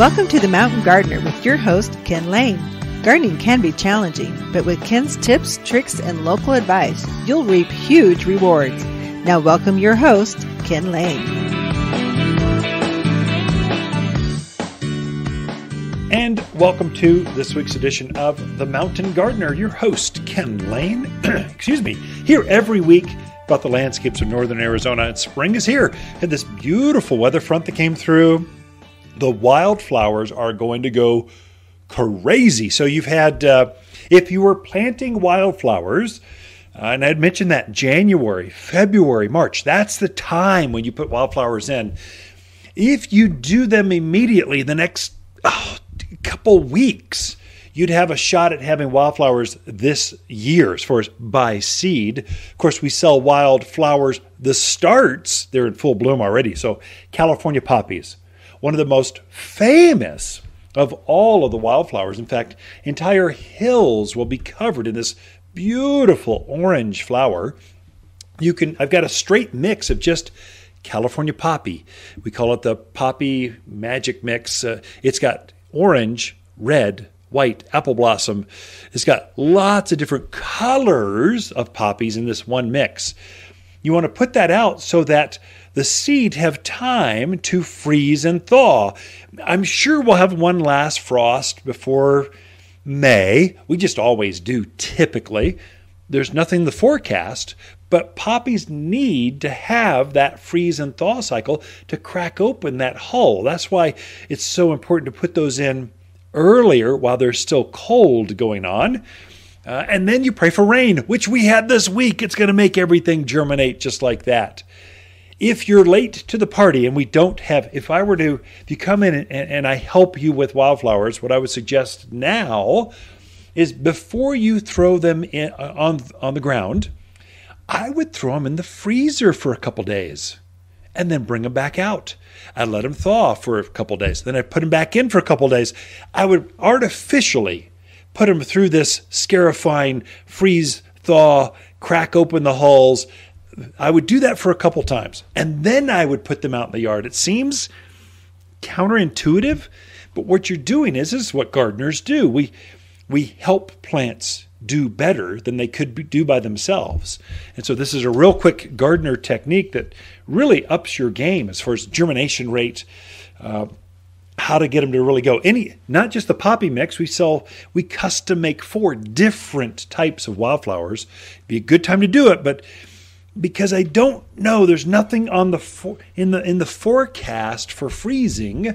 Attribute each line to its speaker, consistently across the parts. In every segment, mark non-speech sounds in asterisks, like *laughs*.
Speaker 1: Welcome to The Mountain Gardener with your host, Ken Lain. Gardening can be challenging, but with Ken's tips, tricks, and local advice, you'll reap huge rewards. Now, welcome your host, Ken Lain.
Speaker 2: And welcome to this week's edition of The Mountain Gardener, your host, Ken Lain. *clears throat* Excuse me, here every week about the landscapes of northern Arizona. And spring is here. Had this beautiful weather front that came through. The wildflowers are going to go crazy. So you've had, uh, if you were planting wildflowers, uh, and I'd mentioned that January, February, March, that's the time when you put wildflowers in. If you do them immediately the next oh, couple weeks, you'd have a shot at having wildflowers this year as far as by seed. Of course, we sell wildflowers, the starts, they're in full bloom already. So, California poppies, one of the most famous of all of the wildflowers. In fact, entire hills will be covered in this beautiful orange flower. You can I've got a straight mix of just California poppy. We call it the poppy magic mix. Uh, it's got orange, red, white, apple blossom. It's got lots of different colors of poppies in this one mix. You want to put that out so that the seed have time to freeze and thaw. I'm sure we'll have one last frost before May. We just always do typically. There's nothing in the forecast, but poppies need to have that freeze and thaw cycle to crack open that hull. That's why it's so important to put those in earlier while there's still cold going on. Uh, and then you pray for rain, which we had this week. It's going to make everything germinate just like that if you're late to the party and we don't have, if I were to, if you come in and, and I help you with wildflowers, what I would suggest now is before you throw them in, uh, on on the ground, I would throw them in the freezer for a couple days, and then bring them back out. I'd let them thaw for a couple days. Then I'd put them back in for a couple days. I would artificially put them through this scarifying freeze thaw, crack open the hulls, I would do that for a couple times and then I would put them out in the yard. It seems counterintuitive, but what you're doing is, is what gardeners do. We we help plants do better than they could do by themselves. And so this is a real quick gardener technique that really ups your game as far as germination rate, uh, how to get them to really go. Any, not just the poppy mix. We sell, we custom make four different types of wildflowers. Be a good time to do it, but because I don't know. There's nothing on the for, in the in the forecast for freezing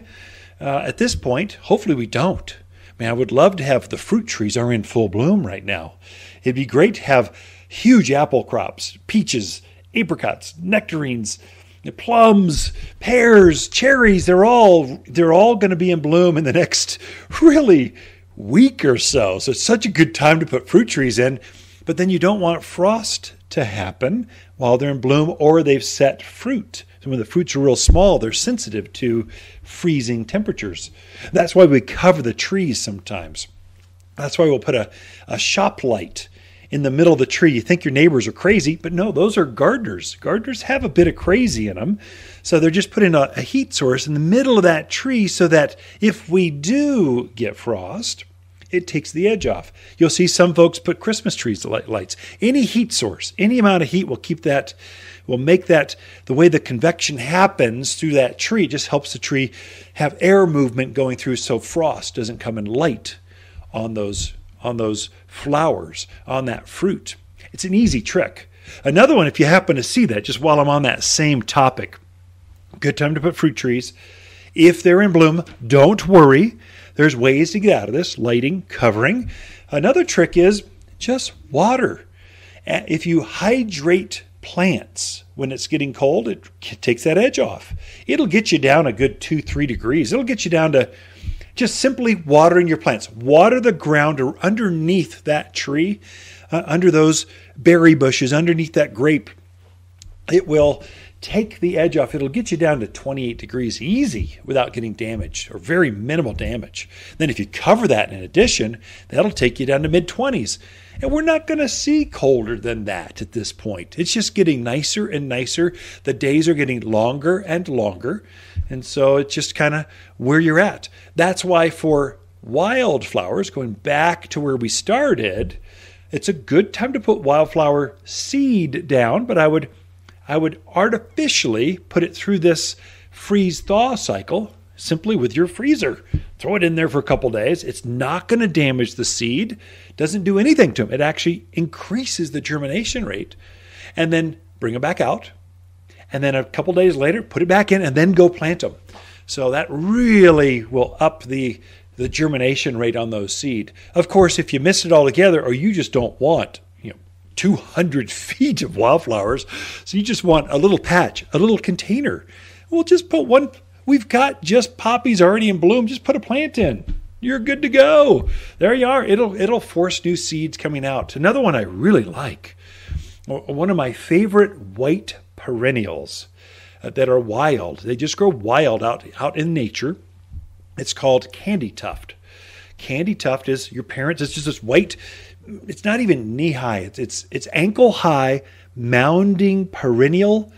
Speaker 2: uh, at this point. Hopefully, we don't. I mean, I would love to have the fruit trees are in full bloom right now. It'd be great to have huge apple crops, peaches, apricots, nectarines, plums, pears, cherries. They're all they're all going to be in bloom in the next *laughs* really week or so. So it's such a good time to put fruit trees in. But then you don't want frost to happen while they're in bloom or they've set fruit. So when the fruits are real small, they're sensitive to freezing temperatures. That's why we cover the trees sometimes. That's why we'll put a, a shop light in the middle of the tree. You think your neighbors are crazy, but no, those are gardeners. Gardeners have a bit of crazy in them. So they're just putting a, a heat source in the middle of that tree so that if we do get frost, it takes the edge off. You'll see some folks put Christmas trees light lights. Any heat source, any amount of heat will keep that, will make that the way the convection happens through that tree just helps the tree have air movement going through so frost doesn't come in light on those on those flowers, on that fruit. It's an easy trick. Another one, if you happen to see that, just while I'm on that same topic, good time to put fruit trees. If they're in bloom, don't worry. There's ways to get out of this lighting, covering. Another trick is just water. If you hydrate plants when it's getting cold, it takes that edge off. It'll get you down a good two, three degrees. It'll get you down to just simply watering your plants. Water the ground underneath that tree, uh, under those berry bushes, underneath that grape. It will take the edge off, it'll get you down to 28 degrees easy without getting damaged or very minimal damage. Then, if you cover that in addition, that'll take you down to mid 20s. And we're not going to see colder than that at this point. It's just getting nicer and nicer. The days are getting longer and longer. And so it's just kind of where you're at. That's why for wildflowers, going back to where we started, it's a good time to put wildflower seed down, but I would I would artificially put it through this freeze thaw cycle simply with your freezer. Throw it in there for a couple days. It's not going to damage the seed, doesn't do anything to them. It actually increases the germination rate. And then bring them back out. And then a couple days later, put it back in and then go plant them. So that really will up the the germination rate on those seed. Of course, if you miss it altogether or you just don't want 200 *laughs* feet of wildflowers. So you just want a little patch, a little container. We'll just put one. We've got just poppies already in bloom. Just put a plant in. You're good to go. There you are. It'll it'll force new seeds coming out. Another one I really like. One of my favorite white perennials uh, that are wild. They just grow wild out out in nature. It's called candy tuft. Candy tuft is your parents. It's just this white it's not even knee high. It's it's it's ankle high, mounding perennial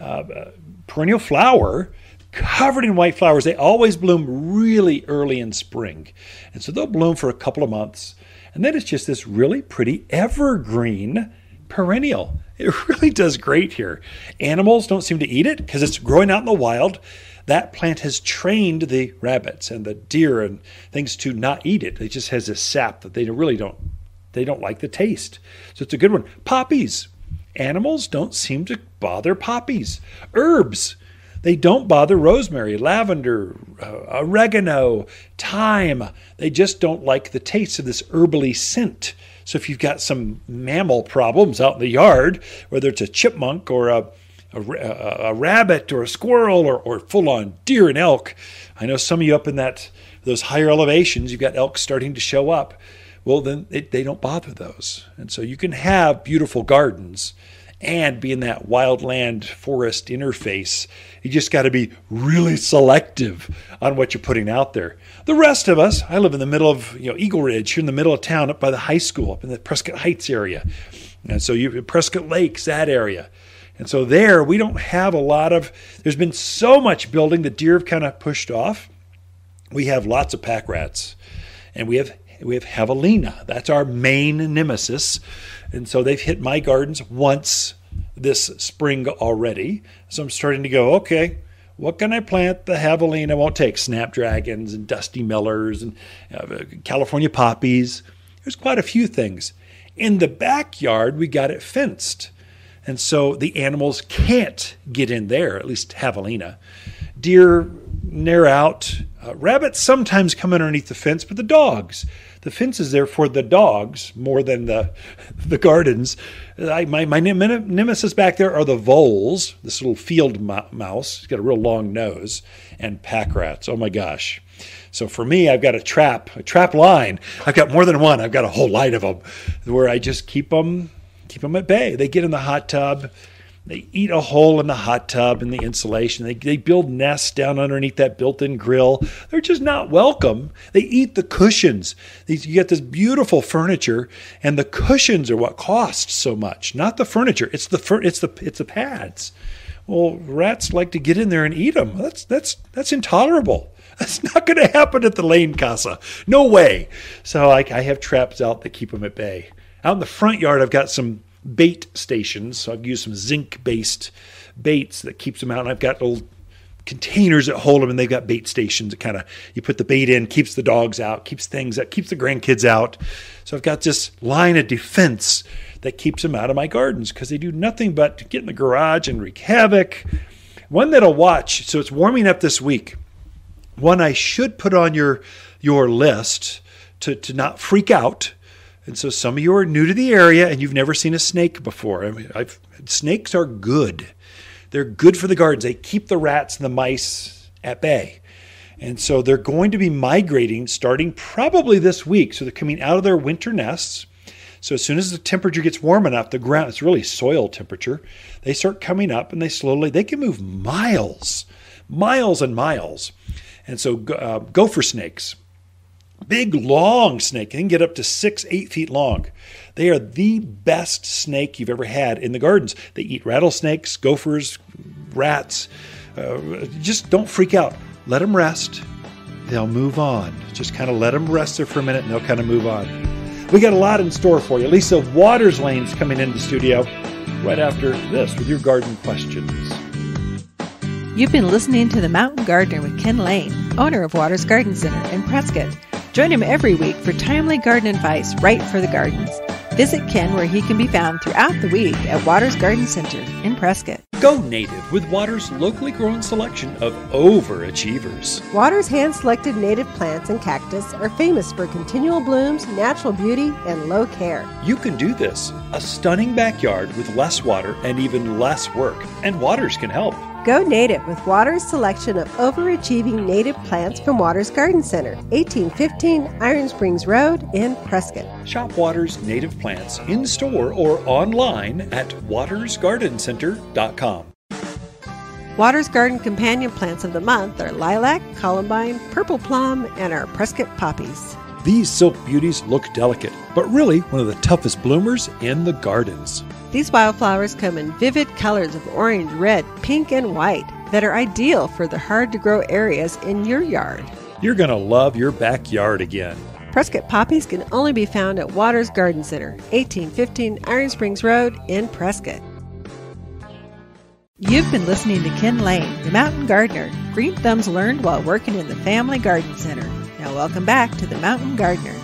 Speaker 2: uh, perennial flower covered in white flowers. They always bloom really early in spring, and so they'll bloom for a couple of months, and then it's just this really pretty evergreen perennial. It *laughs* really does great here. Animals don't seem to eat it because it's growing out in the wild. That plant has trained the rabbits and the deer and things to not eat it. It just has this sap that they really don't they don't like the taste. So it's a good one. Poppies. Animals don't seem to bother poppies. Herbs. They don't bother rosemary, lavender, uh, oregano, thyme. They just don't like the taste of this herbally scent. So if you've got some mammal problems out in the yard, whether it's a chipmunk or a a, a, rabbit or a squirrel or, or full on deer and elk. I know some of you up in that those higher elevations, you've got elk starting to show up well, then they don't bother those. And so you can have beautiful gardens and be in that wildland forest interface. You just got to be really selective on what you're putting out there. The rest of us, I live in the middle of you know Eagle Ridge, here in the middle of town, up by the high school, up in the Prescott Heights area, and so you Prescott Lakes, that area. And so there, we don't have a lot of. There's been so much building that deer have kind of pushed off. We have lots of pack rats, and we have we have javelina. That's our main nemesis. And so they've hit my gardens once this spring already. So I'm starting to go, okay, what can I plant? The javelina won't take snapdragons and dusty millers and uh, California poppies. There's quite a few things. In the backyard, we got it fenced. And so the animals can't get in there, at least javelina. Deer near out. Uh, rabbits sometimes come underneath the fence, but the dogs the fence is there for the dogs more than the the gardens. I, my my nemesis back there are the voles, this little field mouse. He's got a real long nose, and pack rats. Oh my gosh. So for me, I've got a trap, a trap line. I've got more than one. I've got a whole line of them, where I just keep them, keep them at bay. They get in the hot tub they eat a hole in the hot tub and the insulation. They, they build nests down underneath that built in grill. They're just not welcome. They eat the cushions. These, you get this beautiful furniture, and the cushions are what cost so much, not the furniture. It's the, fur, it's the, it's the pads. Well, rats like to get in there and eat them. That's, that's, that's intolerable. *laughs* That's not going to happen at the Lain Casa. No way. So I, I have traps out that keep them at bay. Out in the front yard, I've got some bait stations. So I've used some zinc based baits that keeps them out. And I've got little containers that hold them and they've got bait stations that kind of you put the bait in keeps the dogs out keeps things that keeps the grandkids out so i've got this line of defense that keeps them out of my gardens because they do nothing but get in the garage and wreak havoc one that'll watch so it's warming up this week one i should put on your your list to, to not freak out and so some of you are new to the area and you've never seen a snake before. I mean, I've, snakes are good. They're good for the gardens. They keep the rats and the mice at bay. And so they're going to be migrating starting probably this week. So they're coming out of their winter nests. So as soon as the temperature gets warm enough, the ground, it's really soil temperature, they start coming up and they slowly, they can move miles, miles and miles. And so uh, gopher snakes, big long snake, they can get up to six, eight feet long. They are the best snake you've ever had in the gardens. They eat rattlesnakes, gophers, rats. Uh, just don't freak out. Let them rest. They'll move on. Just kind of let them rest there for a minute and they'll kind of move on. We got a lot in store for you. Lisa Watters Lain's coming into the studio right after this with your garden questions.
Speaker 1: You've been listening to The Mountain Gardener with Ken Lain, owner of Watters Garden Center in Prescott. Join him every week for timely garden advice right for the gardens. Visit Ken where he can be found throughout the week at Watters Garden Center in Prescott.
Speaker 2: Go native with Watters' locally grown selection of overachievers.
Speaker 3: Watters' hand selected native plants and cactus are famous for continual blooms, natural beauty, and low care.
Speaker 2: You can do this. A stunning backyard with less water and even less work, and Watters can help.
Speaker 3: Go native with Watters' selection of overachieving native plants from Watters Garden Center, 1815 Iron Springs Road in Prescott.
Speaker 2: Shop Watters native plants in store or online at wattersgardencenter.com.
Speaker 3: Watters Garden companion plants of the month are lilac, columbine, purple plum, and our Prescott poppies.
Speaker 2: These silk beauties look delicate, but really one of the toughest bloomers in the gardens.
Speaker 3: These wildflowers come in vivid colors of orange, red, pink, and white that are ideal for the hard to grow areas in your yard.
Speaker 2: You're going to love your backyard again.
Speaker 3: Prescott poppies can only be found at Watters Garden Center, 1815 Iron Springs Road in Prescott.
Speaker 1: You've been listening to Ken Lain, the mountain gardener. Green thumbs learned while working in the Family Garden Center. Now, welcome back to the Mountain Gardener.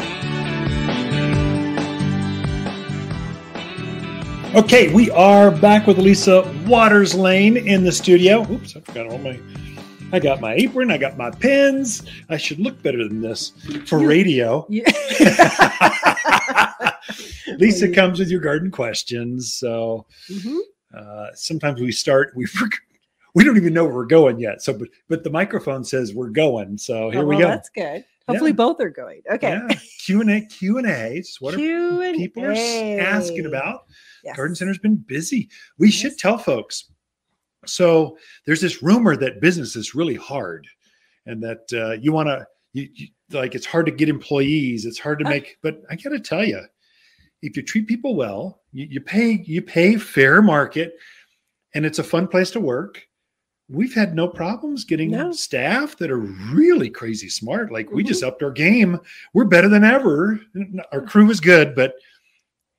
Speaker 2: Okay, we are back with Lisa Watters Lain in the studio. Oops, I forgot all my. I got my apron. I got my pens. I should look better than this for radio. *laughs* Lisa comes with your garden questions. So
Speaker 3: Mhm.
Speaker 2: uh, sometimes we start. We forg- we don't even know where we're going yet. So, but, but the microphone says we're going. So here
Speaker 3: Oh,
Speaker 2: we go.
Speaker 3: That's good. Hopefully,
Speaker 2: Yeah.
Speaker 3: both are going. Okay.
Speaker 2: Yeah, Q and A. Q and A. It's what are
Speaker 3: Q and
Speaker 2: people are asking about.
Speaker 3: Yes.
Speaker 2: Garden Center's been busy. We should tell folks. So there's this rumor that business is really hard, and that uh, you want to, you, you, like it's hard to get employees. It's hard to
Speaker 3: Ah.
Speaker 2: make. But I got to tell you, if you treat people well, you, you pay you pay fair market, and it's a fun place to work. We've had no problems getting
Speaker 3: No.
Speaker 2: staff that are really crazy smart. Like we
Speaker 3: Mhm.
Speaker 2: just upped our game. We're better than ever. Our crew is good, but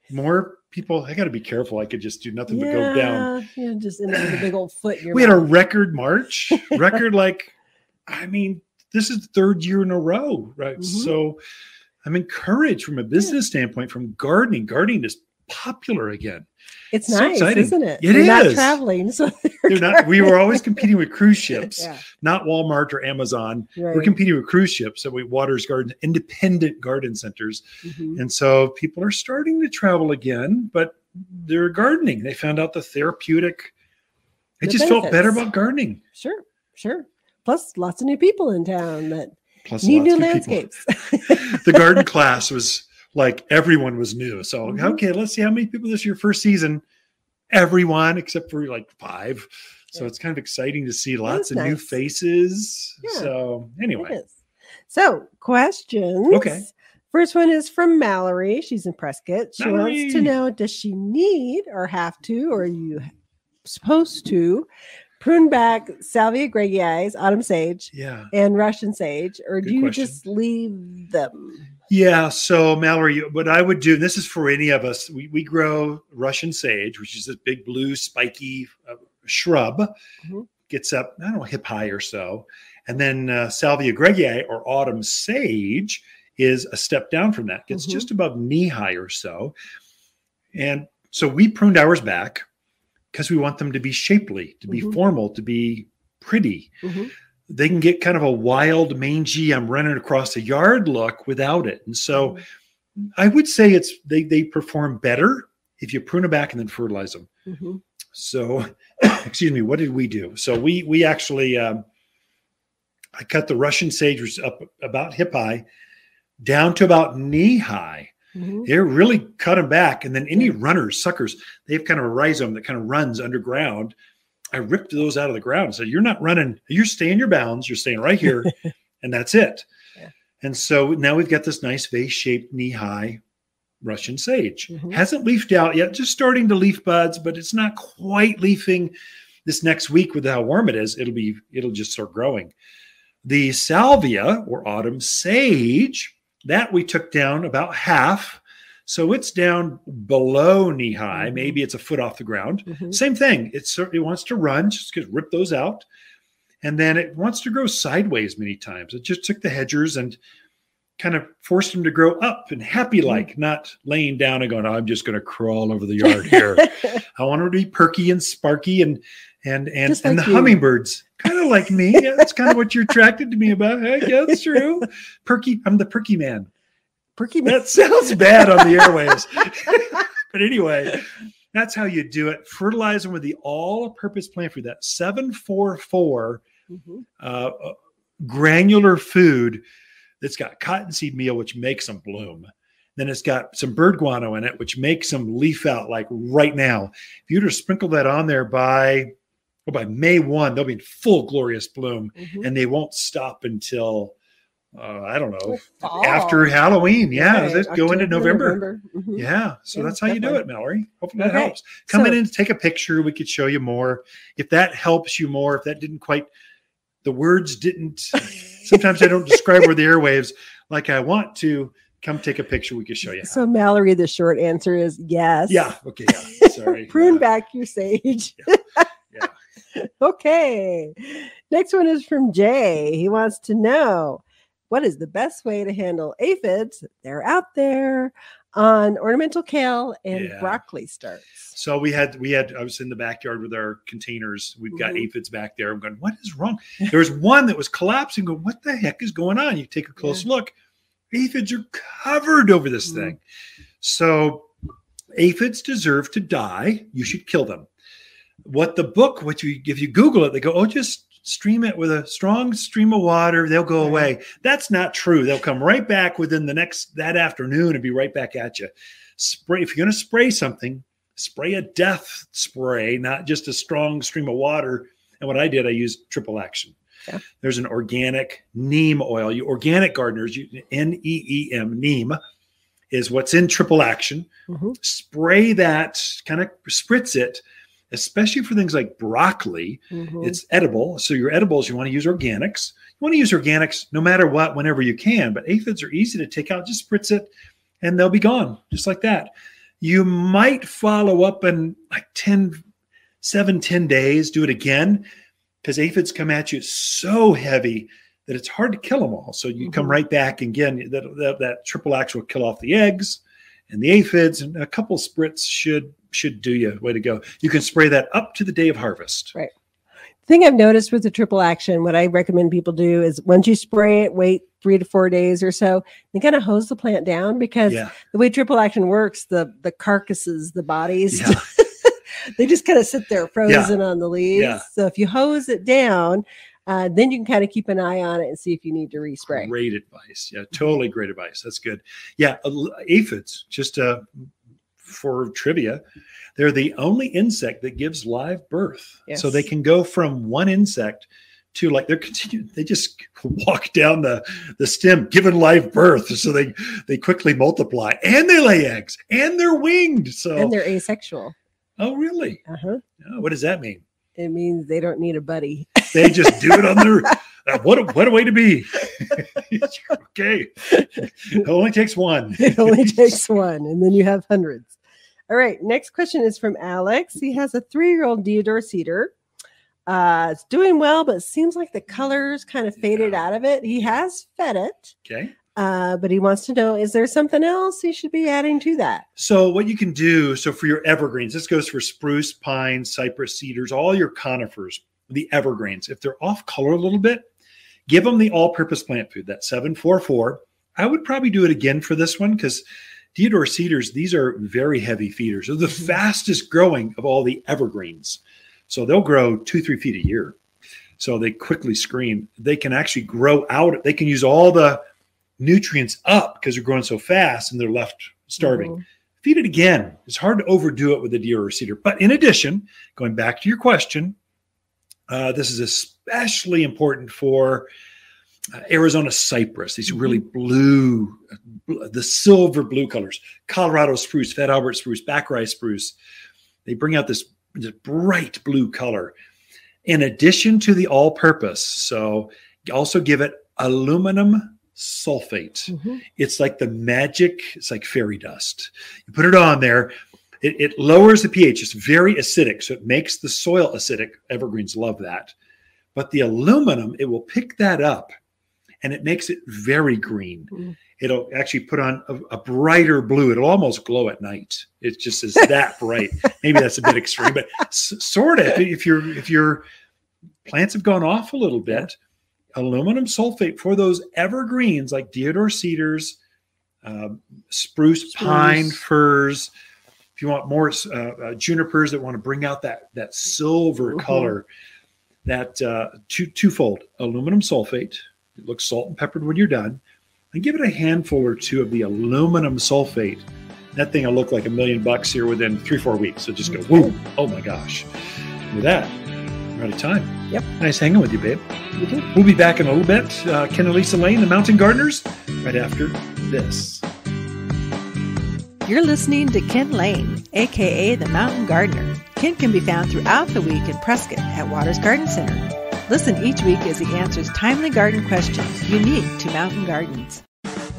Speaker 2: more people. I got to be careful. I could just do nothing but go down.
Speaker 3: Yeah, just end up with a big old foot in
Speaker 2: We had a record March, *laughs* record like, I mean, this is the third year in a row, right?
Speaker 3: Mhm.
Speaker 2: So I'm encouraged from a business standpoint from gardening. Gardening is popular again.
Speaker 3: It's
Speaker 2: so
Speaker 3: nice,
Speaker 2: exciting.
Speaker 3: isn't it?
Speaker 2: It
Speaker 3: They're not traveling, so *laughs*
Speaker 2: They're not. We were always competing with cruise ships,
Speaker 3: Yeah,
Speaker 2: not Walmart or Amazon. We're competing with cruise ships. So we Watters Garden, independent garden centers.
Speaker 3: Mhm.
Speaker 2: And so people are starting to travel again, but they're gardening. They found out the therapeutic. It
Speaker 3: The
Speaker 2: just felt better about gardening.
Speaker 3: Sure, sure. Plus, lots of new people in town that
Speaker 2: Plus,
Speaker 3: need new landscapes. *laughs*
Speaker 2: The garden class was like everyone was new. So
Speaker 3: Mhm.
Speaker 2: okay, let's see how many people this year first season. Everyone except for like five. So
Speaker 3: Yeah.
Speaker 2: it's kind of exciting to see lots of new faces.
Speaker 3: Yeah.
Speaker 2: So anyway.
Speaker 3: So, questions.
Speaker 2: Okay.
Speaker 3: First one is from Mallory. She's in Prescott. She wants to know Does she need or have to, or are you supposed to prune back Salvia greggii, autumn sage,
Speaker 2: yeah.
Speaker 3: and Russian sage, or
Speaker 2: Good
Speaker 3: do you
Speaker 2: question.
Speaker 3: just leave them?
Speaker 2: Yeah. So, Mallory, what I would do, this is for any of us, we, we grow Russian sage, which is this big blue, spiky uh, shrub,
Speaker 3: Mhm.
Speaker 2: gets up, I don't know, hip high or so. And then uh, Salvia greggii or autumn sage is a step down from that, gets
Speaker 3: Mhm.
Speaker 2: just above knee high or so. And so we pruned ours back because we want them to be shapely, to be
Speaker 3: Mhm.
Speaker 2: formal, to be pretty
Speaker 3: Mhm.
Speaker 2: They can get kind of a wild, mangy, I'm running across the yard look without it. And so I would say it's they they perform better if you prune them back and then fertilize them.
Speaker 3: Mhm.
Speaker 2: So, *coughs* excuse me, what did we do? So we we actually um, I cut the Russian sage which is up about hip high down to about knee high.
Speaker 3: Mhm.
Speaker 2: They're really cut them back. And then any runners, suckers, they have kind of a rhizome that kind of runs underground. I ripped those out of the ground and said, You're not running, you're staying your bounds, you're staying right here, *laughs* and that's it.
Speaker 3: Yeah.
Speaker 2: And so now we've got this nice vase shaped knee high Russian sage.
Speaker 3: Mhm.
Speaker 2: Hasn't leafed out yet, just starting to leaf buds, but it's not quite leafing this next week with how warm it is. It'll be, it'll just start growing. The salvia or autumn sage, that we took down about half. So it's down below knee high.
Speaker 3: Mhm.
Speaker 2: Maybe it's a foot off the ground.
Speaker 3: Mhm.
Speaker 2: Same thing. It certainly wants to run, just rip those out. And then it wants to grow sideways many times. It just took the hedgers and kind of forced them to grow up and happy like, not laying down and going, I'm just going to crawl over the yard here. *laughs* I want them to be perky and sparky and and and
Speaker 3: Just
Speaker 2: and the
Speaker 3: you.
Speaker 2: hummingbirds, kind of like me. Yeah, *laughs* that's kind of what you're attracted to me about. Yeah, that's true. Perky, I'm the perky man.
Speaker 3: Perky.
Speaker 2: That sounds bad on the airwaves. *laughs* but anyway, that's how you do it. Fertilize them with the all-purpose plant food, that 744
Speaker 3: Mhm.
Speaker 2: uh, granular food that's got cottonseed meal, which makes them bloom. Then it's got some bird guano in it, which makes them leaf out like right now. If you were to sprinkle that on there by well, by May 1, they'll be in full glorious bloom
Speaker 3: Mhm.
Speaker 2: and they won't stop until uh, I don't know
Speaker 3: Fall.
Speaker 2: after Halloween. Yeah, let's go into
Speaker 3: October,
Speaker 2: November.
Speaker 3: Mhm.
Speaker 2: Yeah, so
Speaker 3: Yeah,
Speaker 2: that's how you do it, Mallory. Hopefully that
Speaker 3: Okay,
Speaker 2: helps. Come in
Speaker 3: so-
Speaker 2: and take a picture. We could show you more. If that helps you more, if that didn't quite, the words didn't. *laughs* Sometimes I don't describe where the airwaves like I want to. Come take a picture. We can show you.
Speaker 3: So Mallory, the short answer is yes.
Speaker 2: yeah. Okay. Yeah. Sorry. *laughs*
Speaker 3: Prune
Speaker 2: Yeah.
Speaker 3: back your sage.
Speaker 2: Yeah. *laughs*
Speaker 3: okay. Next one is from Jay. He wants to know what is the best way to handle aphids? They're out there on ornamental kale and
Speaker 2: Yeah.
Speaker 3: broccoli starts.
Speaker 2: So we had we had I was in the backyard with our containers. We've got
Speaker 3: Mhm.
Speaker 2: aphids back there. I'm going, what is wrong? There was one that was collapsing. Going, what the heck is going on? You take a close look. Aphids are covered over this
Speaker 3: Mhm.
Speaker 2: thing. So aphids deserve to die. You should kill them. What the book, what you if you Google it, they go, oh, just stream it with a strong stream of water. They'll go away. That's not true. They'll come right back within the next that afternoon and be right back at you. Spray if you're going to spray something, spray a death spray, not just a strong stream of water. And what I did, I used triple action.
Speaker 3: Yeah.
Speaker 2: There's an organic neem oil. You organic gardeners, you N E E M neem is what's in triple action.
Speaker 3: Mhm.
Speaker 2: Spray that, kind of spritz it, especially for things like broccoli.
Speaker 3: Mhm.
Speaker 2: It's edible. So your edibles, you want to use organics. You want to use organics no matter what, whenever you can. But aphids are easy to take out. Just spritz it and they'll be gone just like that. You might follow up in like 10, seven, 10 days, do it again because aphids come at you so heavy that it's hard to kill them all. So you come
Speaker 3: Mhm.
Speaker 2: right back again. That, that, that triple action will kill off the eggs and the aphids, and a couple spritz should should do you. Way to go! You can spray that up to the day of harvest.
Speaker 3: Right. thing I've noticed with the triple action, what I recommend people do is once you spray it, wait three to four days or so, then kind of hose the plant down because
Speaker 2: Yeah,
Speaker 3: the way triple action works, the the carcasses, the bodies,
Speaker 2: yeah. *laughs*
Speaker 3: they just kind of sit there frozen on the leaves.
Speaker 2: Yeah.
Speaker 3: So if you hose it down, uh, then you can kind of keep an eye on it and see if you need to respray.
Speaker 2: Great advice. Yeah, totally great advice. That's good. Yeah, aphids, just uh, for trivia, they're the only insect that gives live birth. So they can go from one insect to like they're continuing, they just *laughs* walk down the, the stem, giving live birth. So they they quickly multiply and they lay eggs and they're winged. So
Speaker 3: And they're asexual.
Speaker 2: oh really?
Speaker 3: Uh-huh.
Speaker 2: Oh, what does that mean?
Speaker 3: It means they don't need a buddy.
Speaker 2: They just do it on their *laughs* uh, what a, what a way to be. *laughs* okay. It only takes one.
Speaker 3: it only takes one, and then you have hundreds. All right. Next question is from Alex. He has a three-year-old Deodar cedar. Uh, it's doing well, but it seems like the colors kind of faded
Speaker 2: Yeah.
Speaker 3: out of it. He has fed it,
Speaker 2: Okay.
Speaker 3: uh, but he wants to know: is there something else he should be adding to that?
Speaker 2: So what you can do, so for your evergreens, this goes for spruce, pine, cypress, cedars, all your conifers, the evergreens. If they're off color a little bit, give them the all-purpose plant food, that 744. I would probably do it again for this one because Deodar cedars, these are very heavy feeders. They're the
Speaker 3: Mhm.
Speaker 2: fastest growing of all the evergreens. So they'll grow two, three feet a year. So they quickly screen. They can actually grow out. They can use all the nutrients up because they're growing so fast and they're left starving.
Speaker 3: Mhm.
Speaker 2: Feed it again. It's hard to overdo it with a deodar cedar. But in addition, going back to your question, uh, this is especially important for uh, Arizona cypress, these really blue, bl- the silver blue colors, Colorado spruce, Fat Albert spruce, back Baccarat spruce. They bring out this, this bright blue color in addition to the all purpose. So also give it aluminum sulfate.
Speaker 3: Mhm.
Speaker 2: It's like the magic, it's like fairy dust. You put it on there, it, it lowers the pH. It's very acidic, so it makes the soil acidic. Evergreens love that. But the aluminum, it will pick that up and it makes it very green.
Speaker 3: Mm.
Speaker 2: It'll actually put on a, a brighter blue. It'll almost glow at night. It just is that *laughs* bright. Maybe that's a bit extreme, but s- sort of. If your if your plants have gone off a little bit, aluminum sulfate for those evergreens like deodar cedars, um, spruce, pine, firs. If you want more uh, uh, junipers that want to bring out that that silver
Speaker 3: Mhm.
Speaker 2: color, that uh, two twofold aluminum sulfate. It looks salt and peppered when you're done, and give it a handful or two of the aluminum sulfate. That thing will look like a million bucks here within three four weeks. So just go, whoa! Oh my gosh! With that, we're out of time.
Speaker 3: Yep.
Speaker 2: Nice hanging with you, babe.
Speaker 3: You.
Speaker 2: We'll be back in a little bit. Uh, Ken and Lisa Lain, the Mountain Gardeners, right after this.
Speaker 1: You're listening to Ken Lain, aka the Mountain Gardener. Ken can be found throughout the week in Prescott at Watters Garden Center. Listen each week as he answers timely garden questions unique to mountain gardens.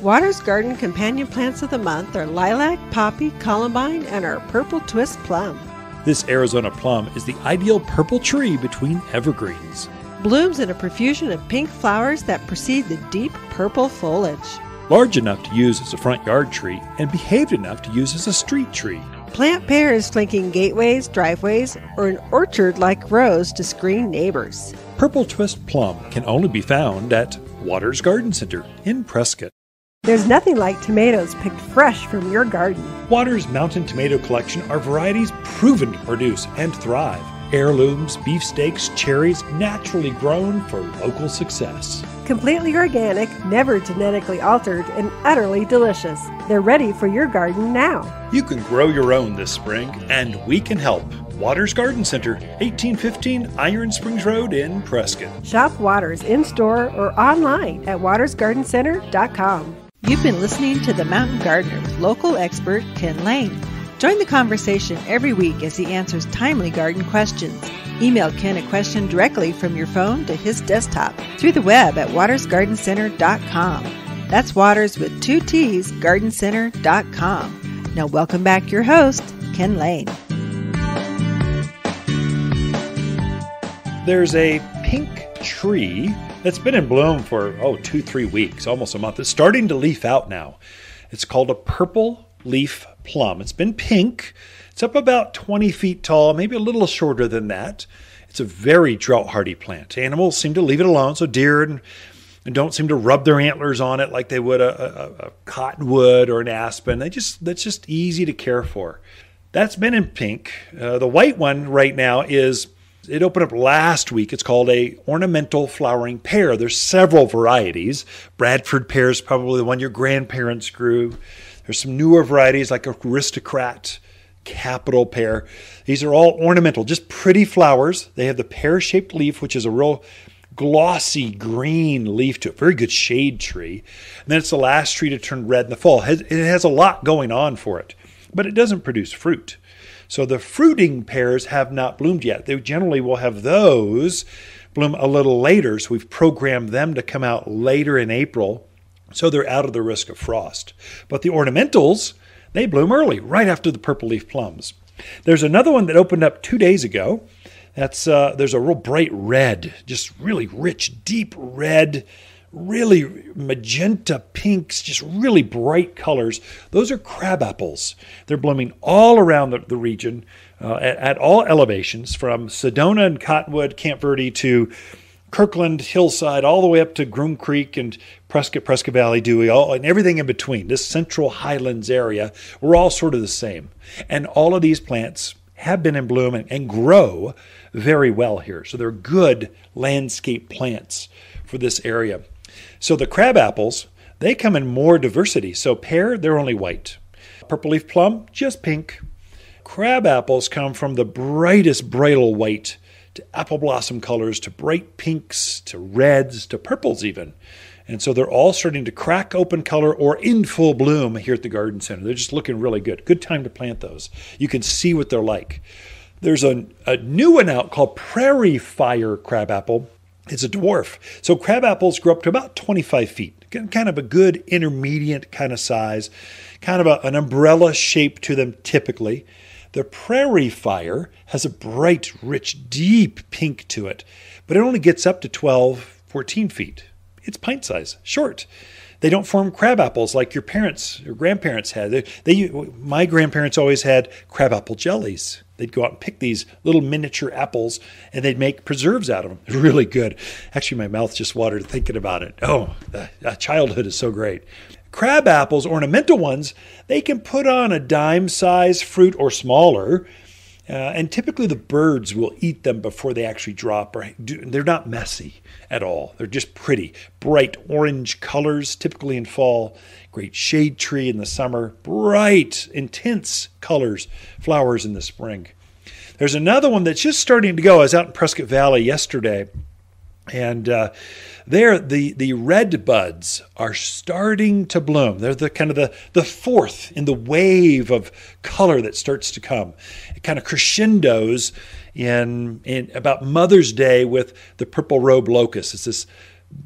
Speaker 3: Watters Garden companion plants of the month are lilac, poppy, columbine, and our purple twist plum.
Speaker 2: This Arizona plum is the ideal purple tree between evergreens.
Speaker 3: Blooms in a profusion of pink flowers that precede the deep purple foliage.
Speaker 2: Large enough to use as a front yard tree and behaved enough to use as a street tree.
Speaker 3: Plant pairs flanking gateways, driveways, or an orchard like rows to screen neighbors.
Speaker 2: Purple Twist Plum can only be found at Watters Garden Center in Prescott.
Speaker 3: There's nothing like tomatoes picked fresh from your garden.
Speaker 2: Watters Mountain Tomato Collection are varieties proven to produce and thrive. Heirlooms, beefsteaks, cherries, naturally grown for local success.
Speaker 3: Completely organic, never genetically altered, and utterly delicious. They're ready for your garden now.
Speaker 2: You can grow your own this spring, and we can help. Watters Garden Center, 1815 Iron Springs Road in Prescott.
Speaker 3: Shop Watters in store or online at wattersgardencenter.com.
Speaker 1: You've been listening to The Mountain Gardener with local expert Ken Lain. Join the conversation every week as he answers timely garden questions. Email Ken a question directly from your phone to his desktop through the web at wattersgardencenter.com. That's Watters with two T's, gardencenter.com. Now, welcome back your host, Ken Lain.
Speaker 2: There's a pink tree that's been in bloom for, oh, two, three weeks, almost a month. It's starting to leaf out now. It's called a purple leaf plum. It's been pink. It's up about 20 feet tall, maybe a little shorter than that. It's a very drought hardy plant. Animals seem to leave it alone, so deer and, and don't seem to rub their antlers on it like they would a, a, a cottonwood or an aspen. They just that's just easy to care for. That's been in pink. Uh, the white one right now is it opened up last week. It's called a ornamental flowering pear. There's several varieties. Bradford pear is probably the one your grandparents grew. There's some newer varieties like aristocrat, capital pear. These are all ornamental, just pretty flowers. They have the pear-shaped leaf, which is a real glossy green leaf to it. Very good shade tree. And then it's the last tree to turn red in the fall. It has a lot going on for it, but it doesn't produce fruit. So the fruiting pears have not bloomed yet. They generally will have those bloom a little later. So we've programmed them to come out later in April. So they're out of the risk of frost. But the ornamentals, they bloom early, right after the purple leaf plums. There's another one that opened up two days ago. That's uh, there's a real bright red, just really rich, deep red, really magenta pinks, just really bright colors. Those are crab apples. They're blooming all around the, the region uh, at, at all elevations, from Sedona and Cottonwood, Camp Verde to Kirkland, Hillside, all the way up to Groom Creek and Prescott, Prescott Valley, Dewey, all and everything in between. This central highlands area, we're all sort of the same. And all of these plants have been in bloom and, and grow very well here. So they're good landscape plants for this area. So the crab apples, they come in more diversity. So, pear, they're only white. Purple leaf plum, just pink. Crab apples come from the brightest bridal white to apple blossom colors to bright pinks to reds to purples, even. And so they're all starting to crack open color or in full bloom here at the garden center. They're just looking really good. Good time to plant those. You can see what they're like. There's a, a new one out called Prairie Fire Crabapple. It's a dwarf. So crab apples grow up to about 25 feet, kind of a good intermediate kind of size, kind of a, an umbrella shape to them typically. The prairie fire has a bright, rich, deep pink to it, but it only gets up to 12, 14 feet. It's pint size, short. They don't form crab apples like your parents or grandparents had. They, they, my grandparents always had crab apple jellies. They'd go out and pick these little miniature apples and they'd make preserves out of them. *laughs* Really good. Actually, my mouth just watered thinking about it. Oh, childhood is so great. Crab apples, ornamental ones, they can put on a dime size fruit or smaller. Uh, and typically the birds will eat them before they actually drop. Or do, they're not messy at all. They're just pretty, bright orange colors, typically in fall. Great shade tree in the summer. Bright, intense colors, flowers in the spring. There's another one that's just starting to go. I was out in Prescott Valley yesterday, and uh, there the the red buds are starting to bloom. They're the kind of the the fourth in the wave of color that starts to come. It kind of crescendos in in about Mother's Day with the purple robe locust. It's this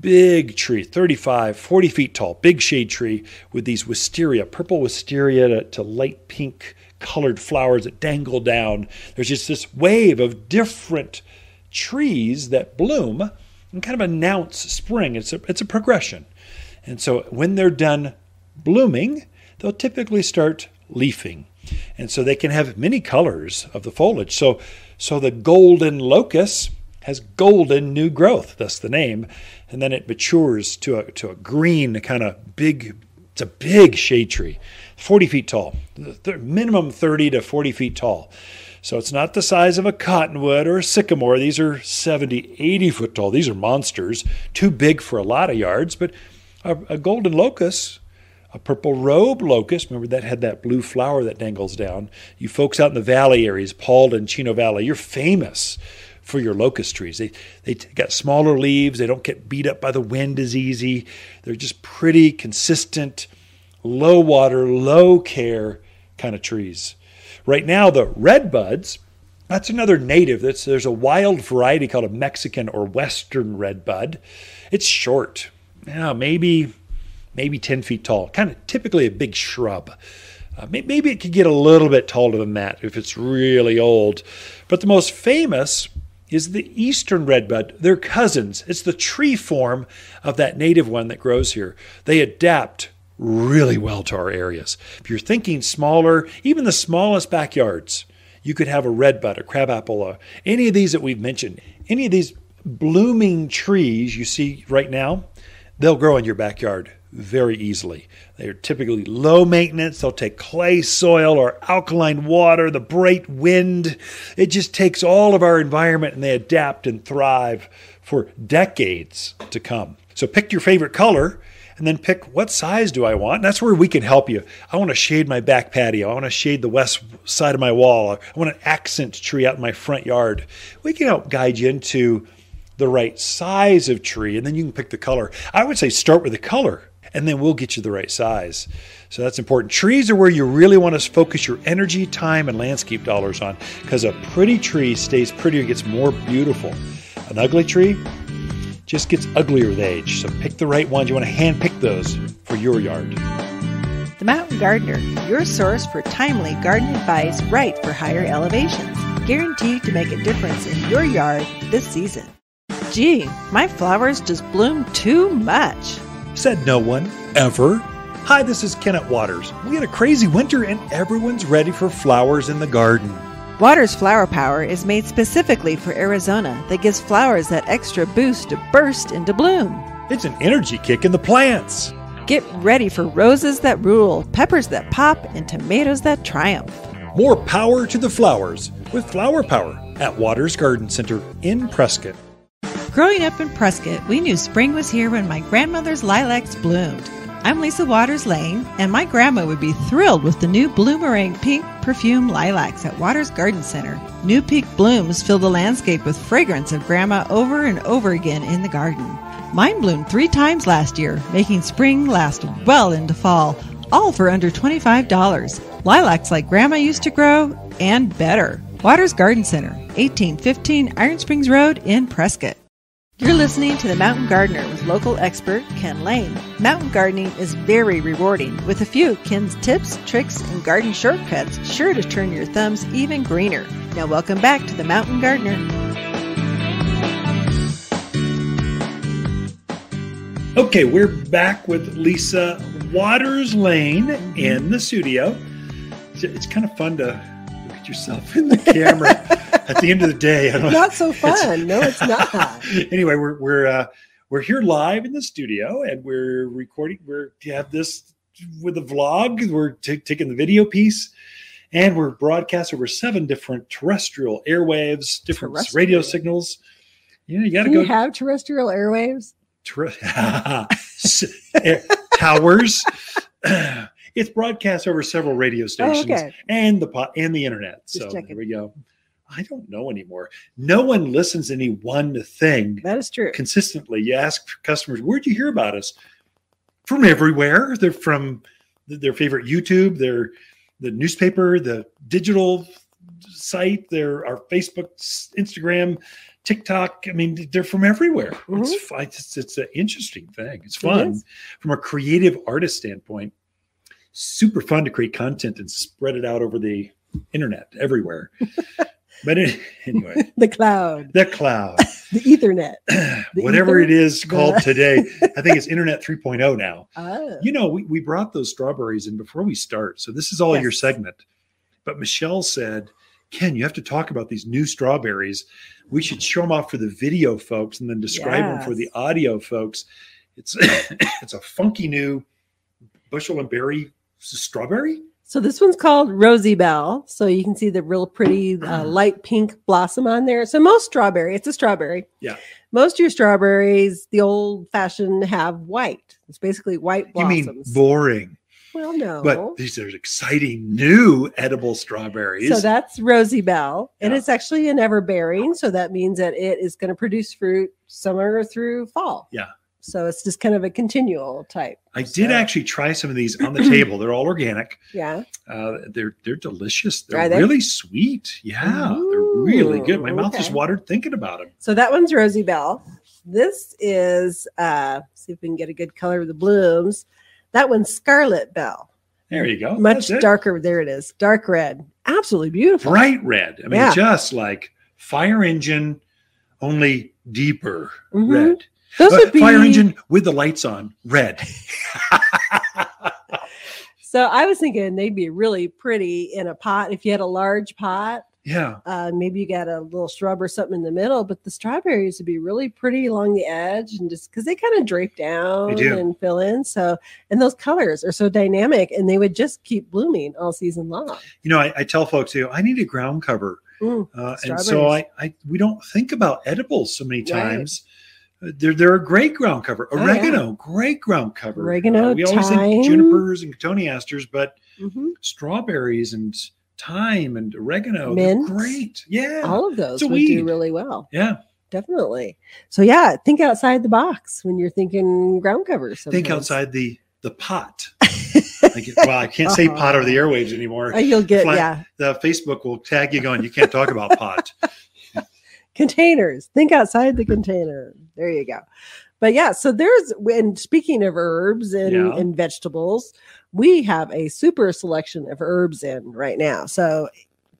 Speaker 2: big tree 35 40 feet tall big shade tree with these wisteria purple wisteria to, to light pink colored flowers that dangle down there's just this wave of different trees that bloom and kind of announce spring. It's a, it's a progression. And so when they're done blooming, they'll typically start leafing. And so they can have many colors of the foliage. So, so the golden locust has golden new growth, that's the name. And then it matures to a, to a green kind of big, it's a big shade tree, 40 feet tall, minimum 30 to 40 feet tall. So it's not the size of a cottonwood or a sycamore. These are 70, 80 foot tall. These are monsters, too big for a lot of yards. But a, a golden locust, a purple robe locust, remember that had that blue flower that dangles down. You folks out in the valley areas, Paulden Chino Valley, you're famous for your locust trees. They they got smaller leaves. They don't get beat up by the wind as easy. They're just pretty consistent, low water, low care kind of trees. Right now, the red buds, that's another native. That's, there's a wild variety called a Mexican or Western red bud. It's short, yeah, maybe maybe 10 feet tall, kind of typically a big shrub. Uh, maybe it could get a little bit taller than that if it's really old. But the most famous is the eastern redbud. They're cousins. It's the tree form of that native one that grows here. They adapt really well to our areas. If you're thinking smaller, even the smallest backyards, you could have a redbud, a crabapple, any of these that we've mentioned, any of these blooming trees you see right now, they'll grow in your backyard very easily. They're typically low maintenance. They'll take clay soil or alkaline water, the bright wind. It just takes all of our environment and they adapt and thrive for decades to come. So pick your favorite color and then pick what size do I want. And that's where we can help you. I want to shade my back patio. I want to shade the west side of my wall. I want an accent tree out in my front yard. We can help guide you into the right size of tree, and then you can pick the color. I would say start with the color, and then we'll get you the right size. So that's important. Trees are where you really want to focus your energy, time, and landscape dollars on because a pretty tree stays prettier, gets more beautiful. An ugly tree, just gets uglier with age. So pick the right ones. You want to hand pick those for your yard.
Speaker 1: The Mountain Gardener, your source for timely garden advice right for higher elevations. Guaranteed to make a difference in your yard this season. Gee, my flowers just bloom too much.
Speaker 2: Said no one, ever. Hi, this is Kenneth Watters. We had a crazy winter and everyone's ready for flowers in the garden.
Speaker 1: Watters Flower Power is made specifically for Arizona that gives flowers that extra boost to burst into bloom.
Speaker 2: It's an energy kick in the plants.
Speaker 1: Get ready for roses that rule, peppers that pop, and tomatoes that triumph.
Speaker 2: More power to the flowers with Flower Power at Watters Garden Center in Prescott.
Speaker 1: Growing up in Prescott, we knew spring was here when my grandmother's lilacs bloomed. I'm Lisa Watters Lain, and my grandma would be thrilled with the new Bloomerang Pink Perfume Lilacs at Watters Garden Center. New pink blooms fill the landscape with fragrance of grandma over and over again in the garden. Mine bloomed three times last year, making spring last well into fall, all for under $25. Lilacs like grandma used to grow, and better. Watters Garden Center, 1815 Iron Springs Road in Prescott. You're listening to The Mountain Gardener with local expert Ken Lain. Mountain gardening is very rewarding, with a few Ken's tips, tricks, and garden shortcuts sure to turn your thumbs even greener. Now, welcome back to The Mountain Gardener.
Speaker 2: Okay, we're back with Lisa Watters Lain in the studio. It's, it's kind of fun to yourself in the camera. *laughs* at the end of the day, I don't
Speaker 3: Not so fun. No, it's not. *laughs*
Speaker 2: anyway, we're we're uh, we're here live in the studio and we're recording. We're we have this with a vlog. We're t- taking the video piece. And we're broadcast over seven different terrestrial airwaves, different
Speaker 3: Terrestrial.
Speaker 2: radio signals. Yeah, you got to
Speaker 3: Do
Speaker 2: go
Speaker 3: you have terrestrial airwaves?
Speaker 2: ter- *laughs* towers. It's broadcast over several radio
Speaker 3: Oh,
Speaker 2: stations
Speaker 3: okay.
Speaker 2: and the pot and the internet.
Speaker 3: Just
Speaker 2: so
Speaker 3: checking.
Speaker 2: there we go. I don't know anymore. No one listens to any one thing
Speaker 3: That is true.
Speaker 2: consistently. You ask customers, "Where'd you hear about us?" From everywhere. They're from their favorite YouTube, their the newspaper, the digital site, their our Facebook, Instagram, TikTok. I mean, they're from everywhere. It's
Speaker 3: Mm-hmm.
Speaker 2: fi- it's it's an interesting thing. It's fun
Speaker 3: is.
Speaker 2: from a creative artist standpoint. Super fun to create content and spread it out over the internet everywhere. *laughs* but it, anyway,
Speaker 3: The cloud,
Speaker 2: the cloud *laughs*
Speaker 3: the Ethernet. *clears throat*
Speaker 2: whatever it is called today. I think it's *laughs* Internet 3.0 now.
Speaker 3: Ah,
Speaker 2: You know, we, we brought those strawberries in before we start. So this is all your segment. But Michelle said, Ken, you have to talk about these new strawberries. We should show them off for the video folks and then describe them for the audio folks. It's *coughs* it's a funky new bushel and berry strawberry.
Speaker 3: So this one's called Rosie Bell. So you can see the real pretty uh, light pink blossom on there. So most strawberry, it's a strawberry.
Speaker 2: Yeah.
Speaker 3: Most of your strawberries, the old fashioned, have white. It's basically white blossoms.
Speaker 2: You mean boring.
Speaker 3: well, no.
Speaker 2: But these are exciting new edible strawberries.
Speaker 3: So that's Rosie Bell, and
Speaker 2: Yeah.
Speaker 3: it's actually an everbearing. So that means that it is going to produce fruit summer through fall.
Speaker 2: Yeah.
Speaker 3: So it's just kind of a continual type.
Speaker 2: I did actually try some of these on the *clears throat* table. They're all organic.
Speaker 3: Yeah.
Speaker 2: Uh, they're they're delicious. They're
Speaker 3: they?
Speaker 2: really sweet. Yeah, they're really good. My
Speaker 3: Ooh,
Speaker 2: mouth is watered thinking about them.
Speaker 3: So that one's Rosie Bell. This is uh see if we can get a good color of the blooms. That one's Scarlet Bell.
Speaker 2: There you go.
Speaker 3: Much darker. There it is. Dark red. Absolutely beautiful.
Speaker 2: bright red. I mean,
Speaker 3: Yeah.
Speaker 2: just like fire engine, only deeper
Speaker 3: Mhm.
Speaker 2: red.
Speaker 3: Those would be
Speaker 2: fire engine with the lights on, red. *laughs*
Speaker 3: so I was thinking they'd be really pretty in a pot if you had a large pot.
Speaker 2: yeah,
Speaker 3: uh, maybe you got a little shrub or something in the middle, but the strawberries would be really pretty along the edge and just because they kind of drape down
Speaker 2: do.
Speaker 3: and fill in. So, and those colors are so dynamic and they would just keep blooming all season long.
Speaker 2: you know, I, I tell folks, you know, I need a ground cover,
Speaker 3: Mm,
Speaker 2: uh, and so I, I, we don't think about edibles so many times. Uh, They're they're a great ground cover.
Speaker 3: Oh, yeah.
Speaker 2: Oregano, great ground cover.
Speaker 3: Oregano,
Speaker 2: Uh, we always
Speaker 3: thyme.
Speaker 2: think junipers and cotoneasters, but
Speaker 3: mhm.
Speaker 2: strawberries and thyme and oregano,
Speaker 3: Mint.
Speaker 2: great. Yeah,
Speaker 3: All of those would
Speaker 2: weed.
Speaker 3: do really well.
Speaker 2: yeah.
Speaker 3: Definitely. So, yeah, think outside the box when you're thinking ground covers.
Speaker 2: Think outside the the pot. Like, *laughs* well, I can't say pot over the airwaves anymore.
Speaker 3: Uh, You'll get,
Speaker 2: Flat-
Speaker 3: yeah,
Speaker 2: The Facebook will tag you going, you can't talk about pot. *laughs*
Speaker 3: containers think outside the container there you go but yeah so there's when speaking of herbs and,
Speaker 2: Yeah.
Speaker 3: and vegetables we have a super selection of herbs in right now so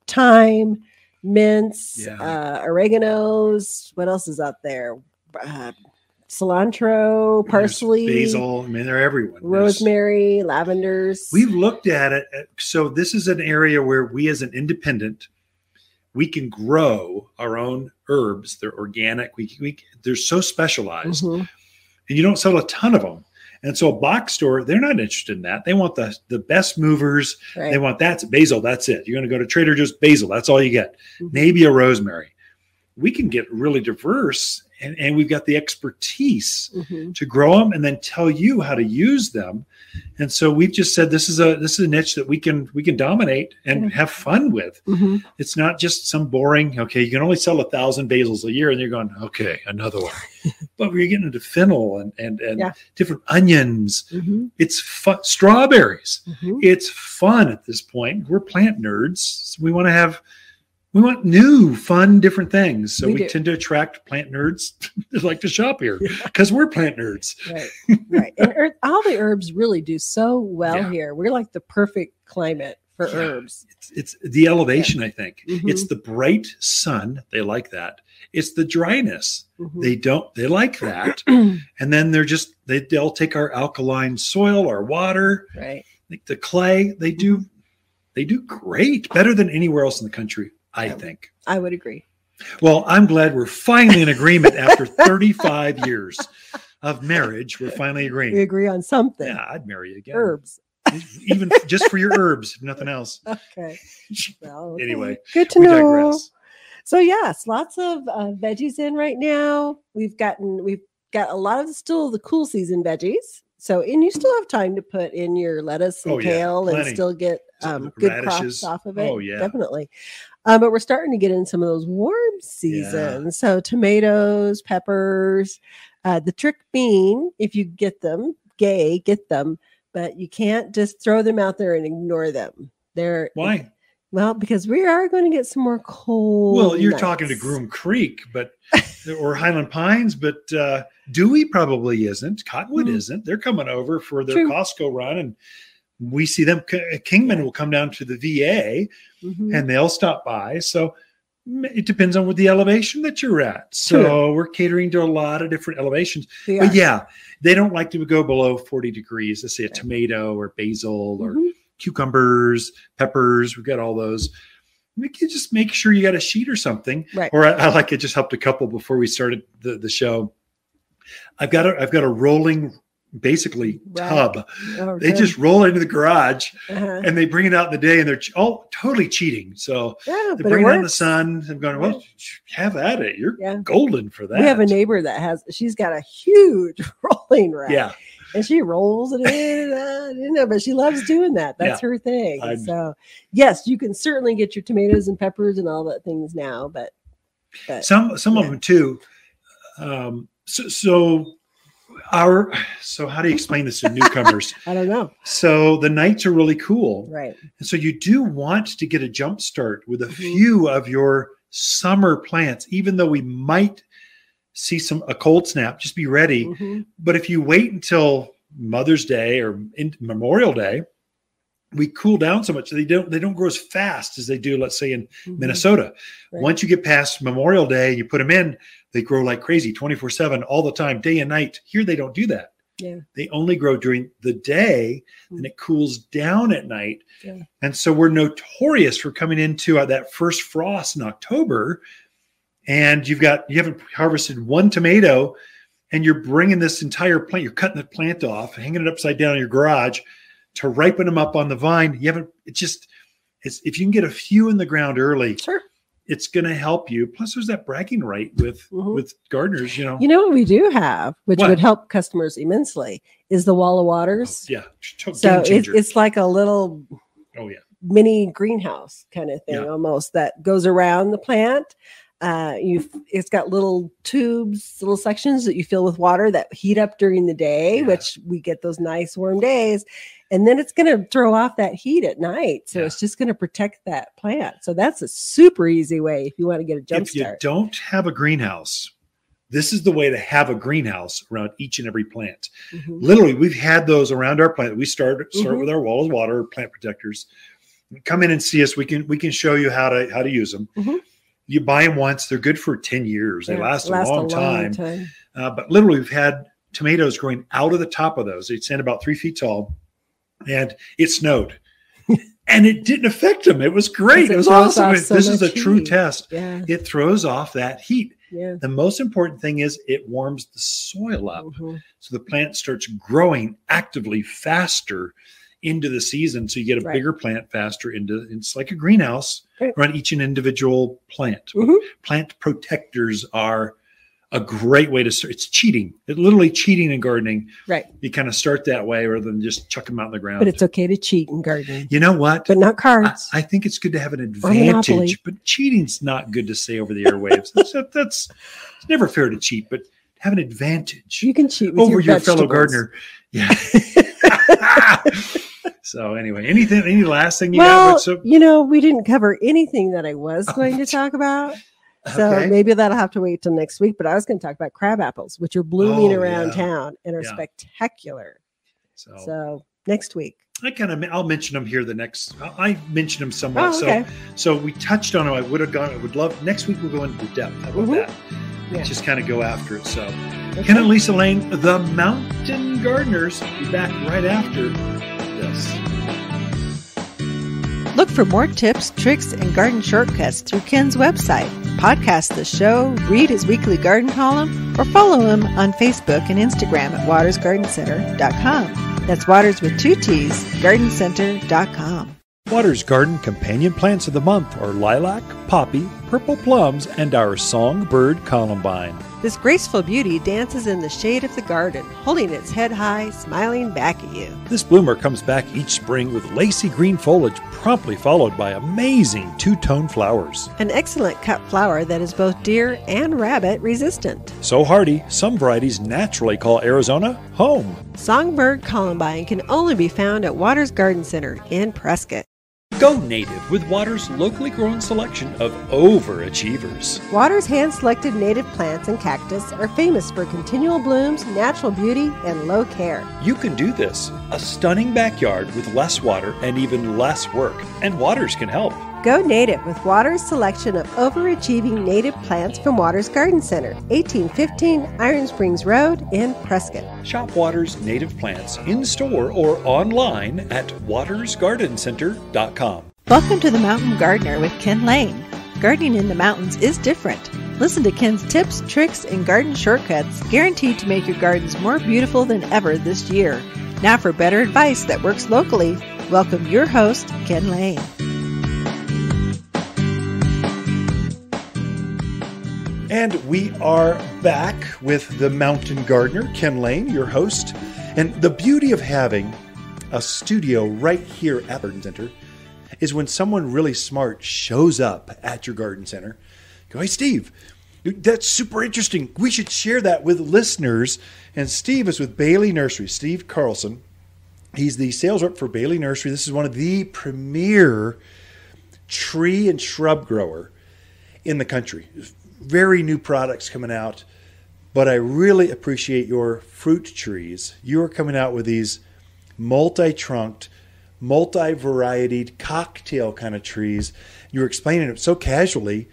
Speaker 3: thyme mints
Speaker 2: Yeah.
Speaker 3: uh oreganos what else is out there uh, cilantro
Speaker 2: There's
Speaker 3: parsley
Speaker 2: basil. I mean, they're everyone. There's-
Speaker 3: rosemary lavenders
Speaker 2: We've looked at it. uh, So this is an area where we, as an independent, we can grow our own herbs. They're organic. We, we they're so specialized,
Speaker 3: Mhm.
Speaker 2: and you don't sell a ton of them. And so a box store, they're not interested in that. They want the the best movers.
Speaker 3: right
Speaker 2: They want that's basil. That's it. You're going to go to Trader Joe's basil. That's all you get.
Speaker 3: Mhm.
Speaker 2: Maybe a rosemary. We can get really diverse and, and we've got the expertise
Speaker 3: Mhm.
Speaker 2: to grow them and then tell you how to use them. And so we've just said this is a this is a niche that we can we can dominate and have fun with.
Speaker 3: Mhm.
Speaker 2: It's not just some boring, okay, you can only sell a thousand basils a year, and you're going, okay, another one. *laughs* but we're getting into fennel and and, and
Speaker 3: Yeah.
Speaker 2: different onions.
Speaker 3: Mhm.
Speaker 2: It's fun strawberries.
Speaker 3: Mhm.
Speaker 2: It's fun at this point. We're plant nerds. So we want to have we want new, fun, different things. So
Speaker 3: We
Speaker 2: we, tend to attract plant nerds *laughs* that like to shop here because we're plant nerds.
Speaker 3: Right, right. And herb, all the herbs really do so well
Speaker 2: Yeah.
Speaker 3: here. We're like the perfect climate for
Speaker 2: Yeah.
Speaker 3: herbs.
Speaker 2: It's, it's the elevation, I think.
Speaker 3: Mhm.
Speaker 2: It's the bright sun. They like that. It's the dryness.
Speaker 3: Mhm.
Speaker 2: They don't. They like that. *clears throat* and then they're just they, they'll take our alkaline soil, our water,
Speaker 3: right.
Speaker 2: like the clay. They do. They do great, better than anywhere else in the country. I
Speaker 3: Yeah.
Speaker 2: think.
Speaker 3: I would agree.
Speaker 2: Well, I'm glad we're finally in agreement after 35 years of marriage. We're finally agreeing.
Speaker 3: We agree on something.
Speaker 2: Yeah, I'd marry you again.
Speaker 3: Herbs.
Speaker 2: Even just for your *laughs* herbs, nothing else.
Speaker 3: Okay. Well, okay.
Speaker 2: Anyway,
Speaker 3: good to know.
Speaker 2: digress.
Speaker 3: So yes, lots of uh, veggies in right now. We've gotten we've got a lot of still the cool season veggies. So and you still have time to put in your lettuce and
Speaker 2: Oh, yeah,
Speaker 3: kale and still get um, good crops off of it.
Speaker 2: Oh, yeah.
Speaker 3: definitely. Um, but we're starting to get in some of those warm seasons. So tomatoes, peppers, uh, the trick bean, if you get them, gay, get them, but you can't just throw them out there and ignore them. They're
Speaker 2: Why?
Speaker 3: well, because we are going to get some more cold.
Speaker 2: Well, you're talking to. Groom Creek, but *laughs* or Highland Pines, but uh, Dewey probably isn't. Cottonwood
Speaker 3: Mm.
Speaker 2: isn't. They're coming over for their
Speaker 3: True.
Speaker 2: Costco run, and we see them. Kingman will come down to the VA,
Speaker 3: Mhm.
Speaker 2: and they'll stop by. So it depends on what the elevation that you're at. So we're catering to a lot of different elevations. But
Speaker 3: are.
Speaker 2: yeah, they don't like to go below 40 degrees. Let's say a tomato or basil or
Speaker 3: Mhm.
Speaker 2: cucumbers, peppers. We've got all those. We can just make sure you got a sheet or something.
Speaker 3: Right.
Speaker 2: Or I, I like it just helped a couple before we started the, the show. I've got a I've got a rolling basically
Speaker 3: Right.
Speaker 2: tub.
Speaker 3: Oh,
Speaker 2: They
Speaker 3: good.
Speaker 2: just roll into the garage
Speaker 3: Uh-huh.
Speaker 2: and they bring it out in the day and they're all totally cheating. So
Speaker 3: yeah,
Speaker 2: they
Speaker 3: it
Speaker 2: bring it out in the sun. I'm going, well, have at it. You're
Speaker 3: Yeah.
Speaker 2: golden for that.
Speaker 3: We have a neighbor that has. She's got a huge *laughs* rolling rack.
Speaker 2: Yeah.
Speaker 3: and she rolls it in, uh, *laughs* you know, but she loves doing that. That's her thing.
Speaker 2: I'm-
Speaker 3: so, yes, you can certainly get your tomatoes and peppers and all that things now, but, but
Speaker 2: some some of them too um so, so our so how do you explain this to newcomers *laughs*
Speaker 3: I don't know.
Speaker 2: so the nights are really cool
Speaker 3: Right.
Speaker 2: and so you do want to get a jump start with a
Speaker 3: Mhm.
Speaker 2: few of your summer plants even though we might see some a cold snap just be ready
Speaker 3: Mhm.
Speaker 2: but if you wait until mother's day or in memorial day we cool down so much they don't they don't grow as fast as they do let's say in
Speaker 3: Mhm.
Speaker 2: Minnesota.
Speaker 3: Right.
Speaker 2: Once you get past Memorial Day, you put them in, they grow like crazy 24 7 all the time, day and night. Here, they don't do that.
Speaker 3: Yeah.
Speaker 2: They only grow during the day
Speaker 3: Mm.
Speaker 2: and it cools down at night.
Speaker 3: Yeah.
Speaker 2: And so we're notorious for coming into uh, that first frost in October. And you've got, you haven't harvested one tomato and you're bringing this entire plant, you're cutting the plant off, hanging it upside down in your garage to ripen them up on the vine. You haven't, it just, it's, if you can get a few in the ground early,
Speaker 3: Sure.
Speaker 2: It's going to help you. Plus, there's that bragging right with
Speaker 3: Mhm.
Speaker 2: with gardeners. You know,
Speaker 3: You know what we do have, which
Speaker 2: What?
Speaker 3: would help customers immensely, is the wall of waters.
Speaker 2: yeah, ch- game
Speaker 3: So it's, it's like a little
Speaker 2: oh yeah,
Speaker 3: mini greenhouse kind of thing
Speaker 2: Yeah.
Speaker 3: almost that goes around the plant. Uh, you it's got little tubes, little sections that you fill with water that heat up during the day,
Speaker 2: Yeah.
Speaker 3: which we get those nice warm days, and then it's going to throw off that heat at night. So
Speaker 2: Yeah.
Speaker 3: it's just going to protect that plant. So that's a super easy way if you want to get a jump
Speaker 2: if you don't have a greenhouse, this is the way to have a greenhouse around each and every plant.
Speaker 3: Mhm.
Speaker 2: Literally, we've had those around our plant. We start start
Speaker 3: Mhm.
Speaker 2: with our walls, water, plant protectors. Come in and see us. We can we can show you how to how to use them.
Speaker 3: Mhm.
Speaker 2: You buy them once; they're good for ten years. They
Speaker 3: Yeah,
Speaker 2: last, a long time.
Speaker 3: time.
Speaker 2: Uh, but literally, we've had tomatoes growing out of the top of those. They'd stand about three feet tall, and it snowed, *laughs* and it didn't affect them. It was great.
Speaker 3: It
Speaker 2: It was awesome.
Speaker 3: off
Speaker 2: This is a
Speaker 3: much
Speaker 2: true test.
Speaker 3: Yeah,
Speaker 2: It throws off that heat.
Speaker 3: yeah.
Speaker 2: The most important thing is it warms the soil up,
Speaker 3: Mhm.
Speaker 2: so the plant starts growing actively faster into the season. So you get a
Speaker 3: Right.
Speaker 2: bigger plant faster into. It's like a greenhouse. Around each and individual plant.
Speaker 3: Mhm.
Speaker 2: Plant protectors are a great way to start. It's cheating. It's literally cheating in gardening.
Speaker 3: Right.
Speaker 2: You kind of start that way rather than just chuck them out in the ground.
Speaker 3: But it's okay to cheat in gardening,
Speaker 2: you know what?
Speaker 3: but not
Speaker 2: I,
Speaker 3: cards.
Speaker 2: I think it's good to have an advantage, but cheating's not good to say over the airwaves. that's, that's it's never fair to cheat, but have an advantage
Speaker 3: you can cheat with
Speaker 2: over your, fellow gardener. Yeah. *laughs* *laughs* so anyway, anything? Any last thing you
Speaker 3: Well,
Speaker 2: got? So
Speaker 3: you know, we didn't cover anything that I was going to talk about. So
Speaker 2: okay.
Speaker 3: maybe that'll have to wait till next week. But I was going to talk about crab apples, which are blooming
Speaker 2: Oh,
Speaker 3: around
Speaker 2: yeah.
Speaker 3: town and are
Speaker 2: Yeah.
Speaker 3: spectacular.
Speaker 2: So,
Speaker 3: So next week.
Speaker 2: I kind of I'll mention them here. The next I mentioned them somewhat.
Speaker 3: Oh, okay.
Speaker 2: So so we touched on them. I would have gone. I would love next week. We'll go into depth. How about
Speaker 3: Mhm.
Speaker 2: that?
Speaker 3: Yeah.
Speaker 2: Just kind of go after it. So
Speaker 3: Okay.
Speaker 2: Ken and Lisa Lain, the Mountain Gardeners, be back right after this.
Speaker 1: Look for more tips, tricks, and garden shortcuts through Ken's website. Podcast the show, read his weekly garden column, or follow him on Facebook and Instagram at wattersgardencenter.com. That's Watters with two T's, gardencenter.com.
Speaker 2: Watters Garden companion plants of the month are lilac, poppy, purple plums, and our songbird columbine.
Speaker 3: This graceful beauty dances in the shade of the garden, holding its head high, smiling back at you.
Speaker 2: This bloomer comes back each spring with lacy green foliage, promptly followed by amazing two tone flowers.
Speaker 3: An excellent cut flower that is both deer and rabbit resistant.
Speaker 2: So hardy, some varieties naturally call Arizona home.
Speaker 3: Songbird columbine can only be found at Watters Garden Center in Prescott.
Speaker 2: Go native with Watters' locally grown selection of overachievers.
Speaker 3: Watters hand selected native plants and cactus are famous for continual blooms, natural beauty, and low care.
Speaker 2: You can do this. A stunning backyard with less water and even less work. And Watters can help.
Speaker 3: Go native with Watters' selection of overachieving native plants from Watters Garden Center, 1815 Iron Springs Road in Prescott.
Speaker 2: Shop Watters native plants in store or online at wattersgardencenter.com.
Speaker 1: Welcome to the Mountain Gardener with Ken Lain. Gardening in the mountains is different. Listen to Ken's tips, tricks, and garden shortcuts guaranteed to make your gardens more beautiful than ever this year. Now, for better advice that works locally, welcome your host, Ken Lain.
Speaker 2: And we are back with the Mountain Gardener, Ken Lain, your host. And the beauty of having a studio right here at Garden Center is when someone really smart shows up at your garden center. Go, hey, Steve, that's super interesting. We should share that with listeners. And Steve is with Bailey Nursery, Steve Carlson. He's the sales rep for Bailey Nursery. This is one of the premier tree and shrub grower in the country. Very new products coming out, but I really appreciate your fruit trees. You are coming out with these multi-trunked, multi-varieted cocktail kind of trees. You were explaining it so casually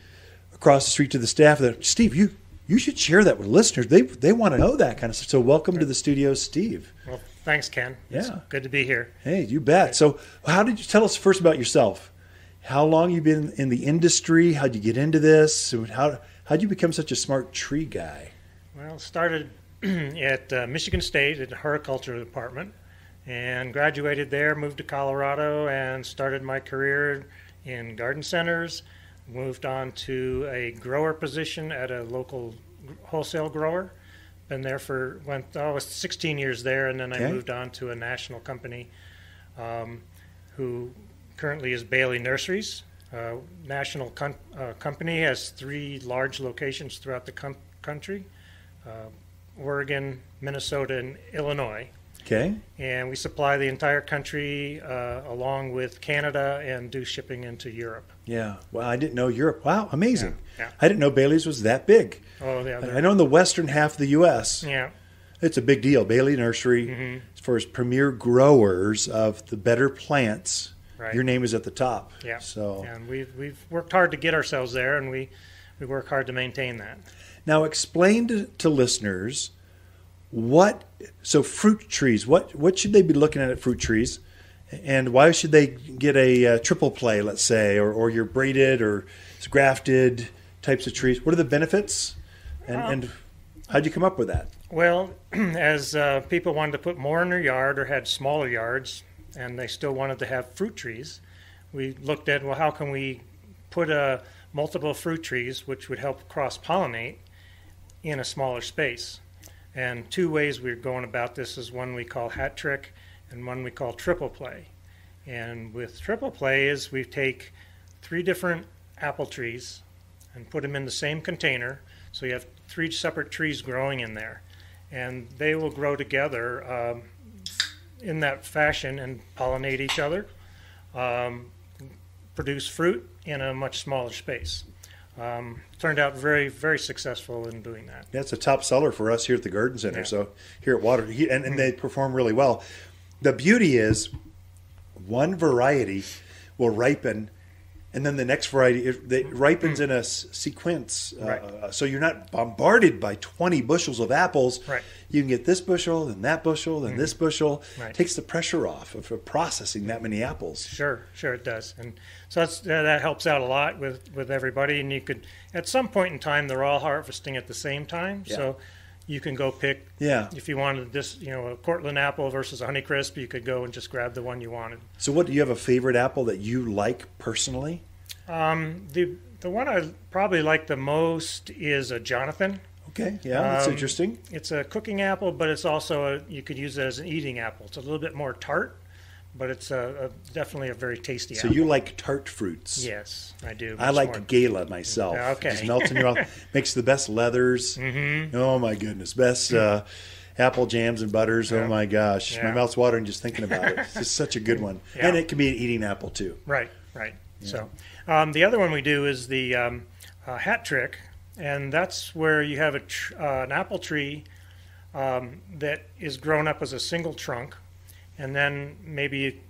Speaker 2: across the street to the staff that Steve, you you should share that with listeners. They they want to know that kind of stuff. So welcome to the studio, Steve.
Speaker 4: Well, thanks, Ken. It's
Speaker 2: Yeah.
Speaker 4: good to be here.
Speaker 2: Hey, you bet. So, how did you tell us first about yourself? How long you been in the industry? How'd you get into this? How how'd you become such a smart tree guy?
Speaker 4: Well, started *clears throat* at uh, Michigan State in the horticulture department and graduated there, moved to Colorado and started my career in garden centers. Moved on to a grower position at a local wholesale grower. Been there for went oh, I was 16 years there, and then
Speaker 2: Okay.
Speaker 4: I moved on to a national company, um, who currently is Bailey Nurseries. Uh, national con- uh, company has three large locations throughout the com- country: uh, Oregon, Minnesota, and Illinois.
Speaker 2: Okay.
Speaker 4: And we supply the entire country uh, along with Canada and do shipping into Europe.
Speaker 2: Yeah. Well, I didn't know Europe. Wow, amazing.
Speaker 4: Yeah, yeah.
Speaker 2: I didn't know Bailey's was that big.
Speaker 4: Oh, yeah.
Speaker 2: I know in the western half of the U.S.,
Speaker 4: Yeah.
Speaker 2: it's a big deal. Bailey Nursery,
Speaker 4: Mm-hmm.
Speaker 2: as far as premier growers of the better plants,
Speaker 4: Right.
Speaker 2: your name is at the top.
Speaker 4: Yeah.
Speaker 2: So
Speaker 4: And we've, we've worked hard to get ourselves there, and we, we work hard to maintain that.
Speaker 2: Now, explain to, to listeners what so fruit trees. What what should they be looking at at fruit trees, and why should they get a uh, triple play, let's say, or or your braided or grafted types of trees? What are the benefits, and and how'd you come up with that?
Speaker 4: Well, *clears throat* as uh, people wanted to put more in their yard or had smaller yards, and they still wanted to have fruit trees, we looked at well, how can we put uh, multiple fruit trees, which would help cross pollinate, in a smaller space. And two ways we're going about this is one we call hat trick and one we call triple play. And with triple play is we take three different apple trees and put them in the same container. So you have three separate trees growing in there. And they will grow together um, in that fashion and pollinate each other, um, produce fruit in a much smaller space. Um, turned out very, very successful in doing that.
Speaker 2: That's a top seller for us here at the Garden Center.
Speaker 4: Yeah.
Speaker 2: So here at Watters, he- and, and they perform really well. The beauty is one variety will ripen, and then the next variety it, it ripens in a s- sequence. uh,
Speaker 4: Right.
Speaker 2: Uh, so you're not bombarded by 20 bushels of apples.
Speaker 4: Right.
Speaker 2: You can get this bushel, and that bushel, and this bushel.
Speaker 4: Right.
Speaker 2: Takes the pressure off of, processing that many apples.
Speaker 4: Sure, sure it does, and so that's, that that helps out a lot with with everybody. And you could, at some point in time, they're all harvesting at the same time,
Speaker 2: Yeah.
Speaker 4: so you can go pick.
Speaker 2: Yeah.
Speaker 4: If you wanted this, you know, a Cortland apple versus a Honeycrisp, you could go and just grab the one you wanted.
Speaker 2: So, what do you have a favorite apple that you like personally?
Speaker 4: Um, the the one I probably like the most is a Jonathan.
Speaker 2: Okay, yeah, that's
Speaker 4: Um,
Speaker 2: interesting.
Speaker 4: It's a cooking apple, but it's also a, you could use it as an eating apple. It's a little bit more tart, but it's a, a definitely a very tasty
Speaker 2: So
Speaker 4: apple.
Speaker 2: you like tart fruits?
Speaker 4: Yes, I do.
Speaker 2: I like
Speaker 4: more.
Speaker 2: Gala myself.
Speaker 4: Yeah, okay.
Speaker 2: Just melts in your mouth. *laughs* Makes the best leathers. Mm-hmm. Oh my goodness, best uh, apple jams and butters. Oh my gosh, my mouth's watering just thinking about it. *laughs* It's just such a good one,
Speaker 4: Yeah.
Speaker 2: and it can be an eating apple too.
Speaker 4: Right, right. So um, the other one we do is the um, uh, hat trick, and that's where you have a tr- uh, an apple tree um, that is grown up as a single trunk, and then maybe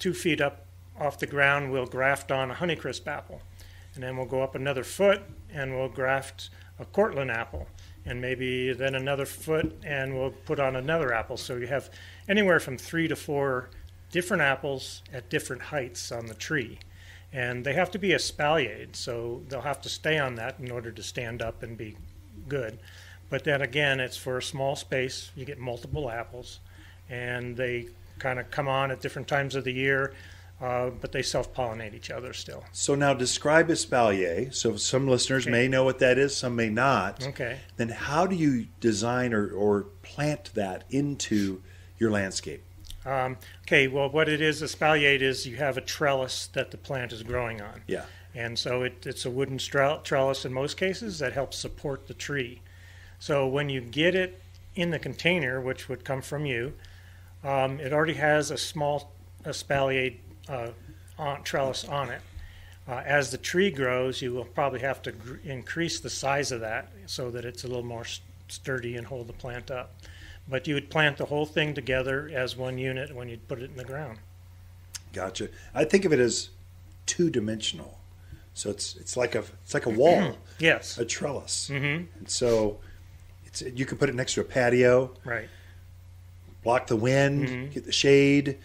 Speaker 4: two feet up off the ground we'll graft on a Honeycrisp apple, and then we'll go up another foot and we'll graft a Cortland apple, and maybe then another foot and we'll put on another apple. So you have anywhere from three to four different apples at different heights on the tree. And they have to be espaliered, so they'll have to stay on that in order to stand up and be good. But then again, it's for a small space. You get multiple apples, and they kind of come on at different times of the year, uh, but they self pollinate each other still.
Speaker 2: So now describe espalier. So some listeners
Speaker 4: Okay.
Speaker 2: may know what that is, some may not.
Speaker 4: Okay.
Speaker 2: Then how do you design or, or plant that into your landscape?
Speaker 4: Um, okay, well, what it is, espaliered is you have a trellis that the plant is growing on.
Speaker 2: Yeah.
Speaker 4: And so it, it's a wooden trellis in most cases that helps support the tree. So when you get it in the container, which would come from you, um, it already has a small espalier uh, on, trellis on it. Uh, as the tree grows, you will probably have to gr- increase the size of that so that it's a little more sturdy and hold the plant up. But you would plant the whole thing together as one unit when you put it in the ground.
Speaker 2: Gotcha. I think of it as two dimensional. So it's it's like a it's like a wall, *clears throat*
Speaker 4: Yes.
Speaker 2: a trellis.
Speaker 4: Mm-hmm.
Speaker 2: And so it's you can put it next to a patio,
Speaker 4: Right.
Speaker 2: Block the wind,
Speaker 4: Mhm.
Speaker 2: get the shade,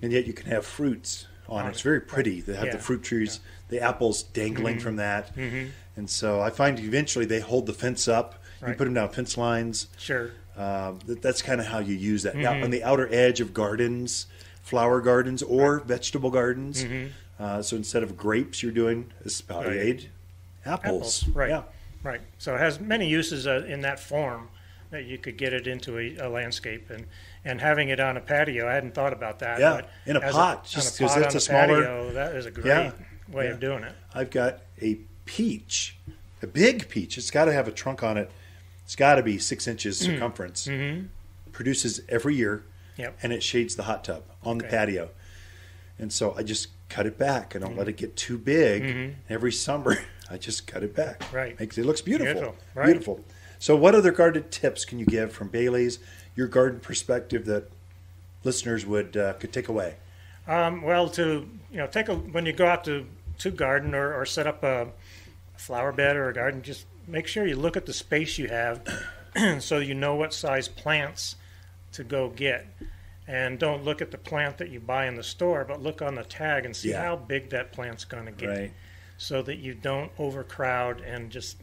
Speaker 2: and yet you can have fruits on it.
Speaker 4: it.
Speaker 2: It's very pretty. They have the fruit trees, the apples dangling from that.
Speaker 4: Mm-hmm.
Speaker 2: And so I find eventually they hold the fence up. You put them down fence lines.
Speaker 4: Sure.
Speaker 2: Um, that, that's kind of how you use that. Now, on the outer edge of gardens, flower gardens or vegetable gardens.
Speaker 4: Mhm.
Speaker 2: Uh, so instead of grapes, you're doing espaliered apples.
Speaker 4: Apples, right.
Speaker 2: Yeah.
Speaker 4: Right. So it has many uses uh, in that form that you could get it into a, a landscape and and having it on a patio. I hadn't thought about that.
Speaker 2: Yeah,
Speaker 4: but
Speaker 2: in a pot, just
Speaker 4: a
Speaker 2: 'cause
Speaker 4: pot
Speaker 2: that's a smaller-
Speaker 4: patio, that is a great
Speaker 2: Yeah,
Speaker 4: way
Speaker 2: yeah.
Speaker 4: of doing it.
Speaker 2: I've got a peach, a big peach. It's got to have a trunk on it. It's got to be six inches circumference.
Speaker 4: Mm-hmm.
Speaker 2: Produces every year,
Speaker 4: Yep.
Speaker 2: and it shades the hot tub on the
Speaker 4: Okay. Mm-hmm.
Speaker 2: patio. And so I just cut it back. I don't let it get too big.
Speaker 4: Mhm.
Speaker 2: Every summer, *laughs* I just cut it back.
Speaker 4: Right.
Speaker 2: Makes it looks beautiful.
Speaker 4: Beautiful, right.
Speaker 2: Beautiful. So, what other garden tips can you give from Bailey's, your garden perspective that listeners would uh, could take away?
Speaker 4: Um, well, to you know, take a when you go out to to garden or, or set up a flower bed or a garden, just make sure you look at the space you have, *clears throat* so you know what size plants to go get, and don't look at the plant that you buy in the store, but look on the tag and see
Speaker 2: Yeah.
Speaker 4: how big that plant's going to get,
Speaker 2: Right.
Speaker 4: so that you don't overcrowd and just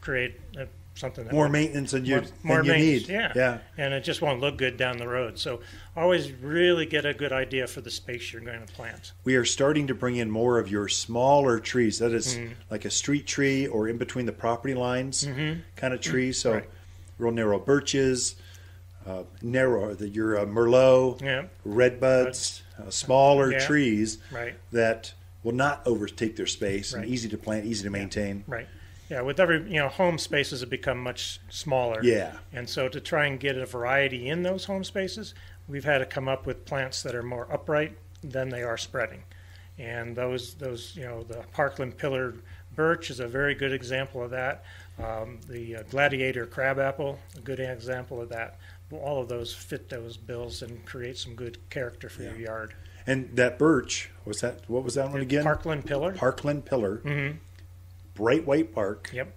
Speaker 4: create a something that
Speaker 2: More
Speaker 4: would-
Speaker 2: maintenance than you,
Speaker 4: more, more
Speaker 2: than you need.
Speaker 4: Yeah.
Speaker 2: Yeah.
Speaker 4: And it just won't look good down the road. So always really get a good idea for the space you're going to plant.
Speaker 2: We are starting to bring in more of your smaller trees. That is
Speaker 4: Mm-hmm.
Speaker 2: like a street tree or in between the property lines kind of tree. So
Speaker 4: Mm-hmm. Right.
Speaker 2: real narrow birches, uh, narrow the, your uh, merlot,
Speaker 4: Yeah.
Speaker 2: red buds, uh, smaller
Speaker 4: Yeah.
Speaker 2: trees
Speaker 4: Right.
Speaker 2: that will not overtake their space and easy to plant, easy to maintain.
Speaker 4: Right. Yeah. With every, you know, home spaces have become much smaller.
Speaker 2: Yeah.
Speaker 4: And so to try and get a variety in those home spaces, we've had to come up with plants that are more upright than they are spreading. And those, those, you know, the Parkland pillared birch is a very good example of that. Um, the uh, gladiator crabapple, a good example of that. All of those fit those bills and create some good character for your yard.
Speaker 2: And that birch, was that what was that one again?
Speaker 4: Parkland pillar.
Speaker 2: Parkland pillar,
Speaker 4: Mhm.
Speaker 2: Bright white bark,
Speaker 4: Yep.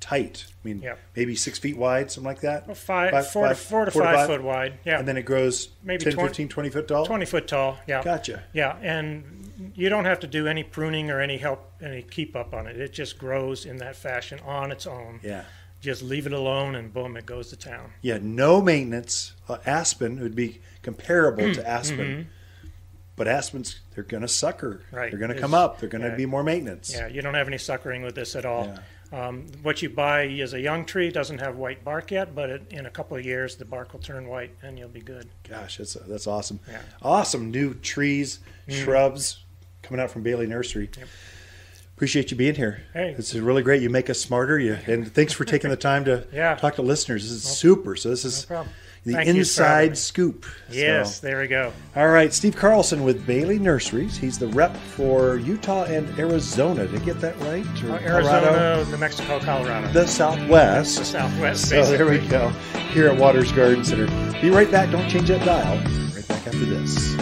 Speaker 2: tight. I mean,
Speaker 4: Yep.
Speaker 2: maybe six feet wide, something like that.
Speaker 4: Well, five,
Speaker 2: Five-
Speaker 4: four,
Speaker 2: five-
Speaker 4: to, four to
Speaker 2: four
Speaker 4: five,
Speaker 2: five?
Speaker 4: foot wide. Yeah.
Speaker 2: And then it grows
Speaker 4: Maybe
Speaker 2: 10,
Speaker 4: 20
Speaker 2: 15, 20 foot tall.
Speaker 4: 20 foot tall. Yeah.
Speaker 2: Gotcha.
Speaker 4: Yeah, and you don't have to do any pruning or any help, any keep up on it. It just grows in that fashion on its own.
Speaker 2: Yeah.
Speaker 4: Just leave it alone, and boom, it goes to town.
Speaker 2: Yeah, no maintenance. Uh, aspen would be comparable to aspen, but aspens they're going to sucker.
Speaker 4: mm-hmm. Right.
Speaker 2: They're going to come up. They're going to
Speaker 4: yeah.
Speaker 2: be more maintenance.
Speaker 4: Yeah, you don't have any suckering with this at all. Um, what you buy is a young tree doesn't have white bark yet, but it, in a couple of years, the bark will turn white, and you'll be good.
Speaker 2: Gosh, that's that's awesome.
Speaker 4: Yeah.
Speaker 2: Awesome new trees, shrubs coming out from Bailey Nursery. Appreciate you being here.
Speaker 4: Hey.
Speaker 2: This is really great. You make us smarter. You and thanks for taking the time to *laughs*
Speaker 4: Yeah.
Speaker 2: talk to listeners. This is super. So this is
Speaker 4: problem.
Speaker 2: The
Speaker 4: Thank you for having
Speaker 2: inside
Speaker 4: me.
Speaker 2: scoop.
Speaker 4: Yes,
Speaker 2: So-
Speaker 4: there we go.
Speaker 2: All right, Steve Carlson with Bailey Nurseries. He's the rep for Utah and Arizona. Did I get that right? Or
Speaker 4: Uh,
Speaker 2: Colorado?
Speaker 4: Arizona, New Mexico, Colorado.
Speaker 2: The Southwest.
Speaker 4: the Southwest.
Speaker 2: So there we go. Here at Watters Garden Center. Be right back. Don't change that dial. Right back after this.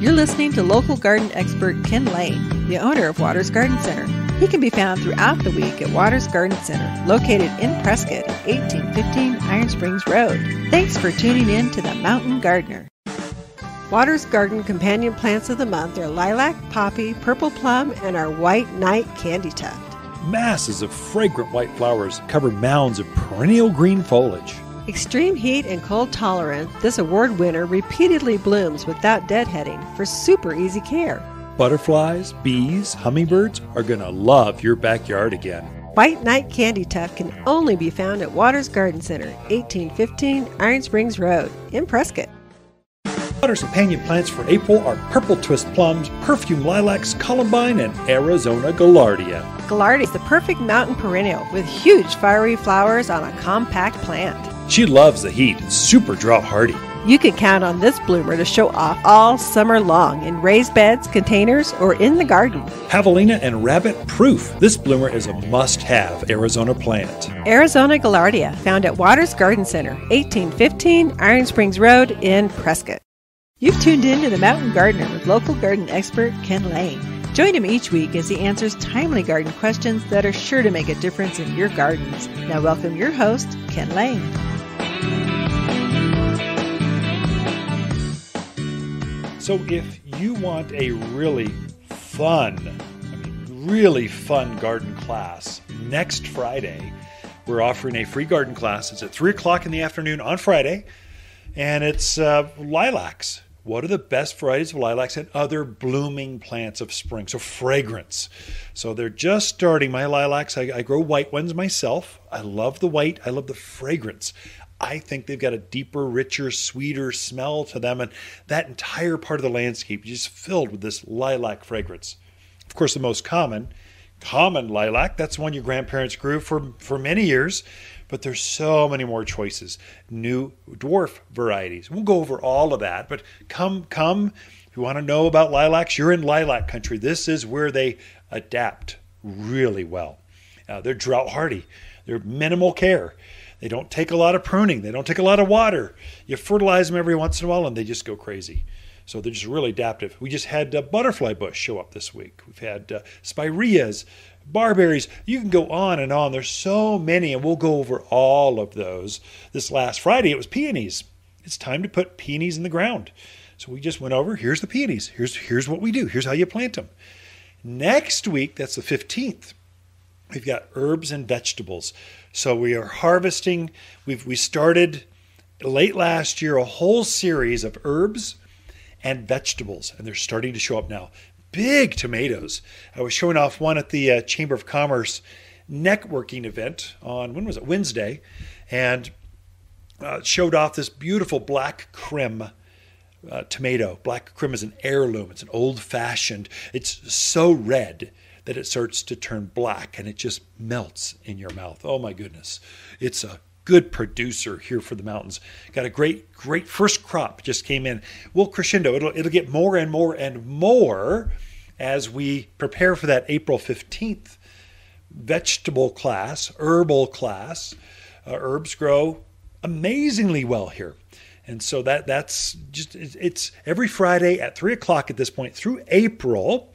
Speaker 1: You're listening to local garden expert Ken Lain, the owner of Watters Garden Center. He can be found throughout the week at Watters Garden Center, located in Prescott at 1815 Iron Springs Road. Thanks for tuning in to The Mountain Gardener.
Speaker 3: Watters Garden companion plants of the month are lilac, poppy, purple plum, and our white night candy tuft.
Speaker 2: Masses of fragrant white flowers cover mounds of perennial green foliage.
Speaker 3: Extreme heat and cold tolerant, this award winner repeatedly blooms without deadheading for super easy care.
Speaker 2: Butterflies, bees, hummingbirds are going to love your backyard again.
Speaker 3: White Night Candy Tuft can only be found at Watters Garden Center, 1815 Iron Springs Road in Prescott.
Speaker 2: Watters companion plants for April are purple twist plums, perfume lilacs, columbine, and Arizona gaillardia.
Speaker 3: Gaillardia is the perfect mountain perennial with huge fiery flowers on a compact plant.
Speaker 2: She loves the heat and super drought hardy.
Speaker 3: You can count on this bloomer to show off all summer long in raised beds, containers, or in the garden.
Speaker 2: Javelina and rabbit proof. This bloomer is a must have Arizona plant.
Speaker 3: Arizona Gaillardia, found at Watters Garden Center, 1815 Iron Springs Road in Prescott.
Speaker 1: You've tuned in to The Mountain Gardener with local garden expert Ken Lain. Join him each week as he answers timely garden questions that are sure to make a difference in your gardens. Now, welcome your host, Ken Lain.
Speaker 2: So, if you want a really fun, I mean, really fun garden class next Friday, we're offering a free garden class. It's at 3 o'clock in the afternoon on Friday, and it's uh, lilacs. What are the best varieties of lilacs and other blooming plants of spring? So, fragrance. So, they're just starting my lilacs. I, I grow white ones myself. I love the white, I love the fragrance. I think they've got a deeper, richer, sweeter smell to them. And that entire part of the landscape is just filled with this lilac fragrance. Of course, the most common, common lilac, that's one your grandparents grew for, for many years. But there's so many more choices. New dwarf varieties. We'll go over all of that. But come, come. If you want to know about lilacs, you're in lilac country. This is where they adapt really well. Uh, they're drought hardy. They're minimal care. They don't take a lot of pruning. They don't take a lot of water. You fertilize them every once in a while, and they just go crazy. So they're just really adaptive. We just had uh, butterfly bush show up this week. We've had uh, spireas, barberries. You can go on and on. There's so many, and we'll go over all of those. This last Friday, it was peonies. It's time to put peonies in the ground. So we just went over. Here's the peonies. Here's here's what we do. Here's how you plant them. Next week, that's the 15th we've got herbs and vegetables. So we are harvesting. We've we started late last year a whole series of herbs and vegetables, and they're starting to show up now. Big tomatoes. I was showing off one at the uh, Chamber of Commerce networking event on when was it Wednesday, and uh, showed off this beautiful black Krim uh, tomato. Black Krim is an heirloom. It's an old fashioned. It's so red that it starts to turn black and it just melts in your mouth. Oh my goodness. It's a good producer here for the mountains. Got a great, great first crop just came in. We'll crescendo. It'll, it'll get more and more and more as we prepare for that April 15th vegetable class, herbal class. Uh, herbs grow amazingly well here. And so that that's just it's every Friday at three o'clock at this point through April.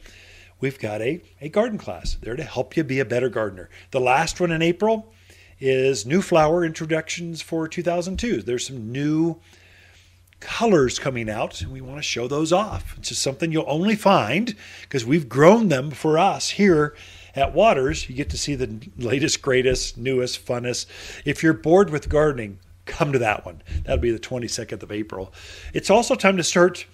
Speaker 2: We've got a, a garden class there to help you be a better gardener. The last one in April is new flower introductions for 2002. There's some new colors coming out, and we want to show those off. It's just something you'll only find because we've grown them for us here at Watters. You get to see the latest, greatest, newest, funnest. If you're bored with gardening, come to that one. That'll be the 22nd of April. It's also time to start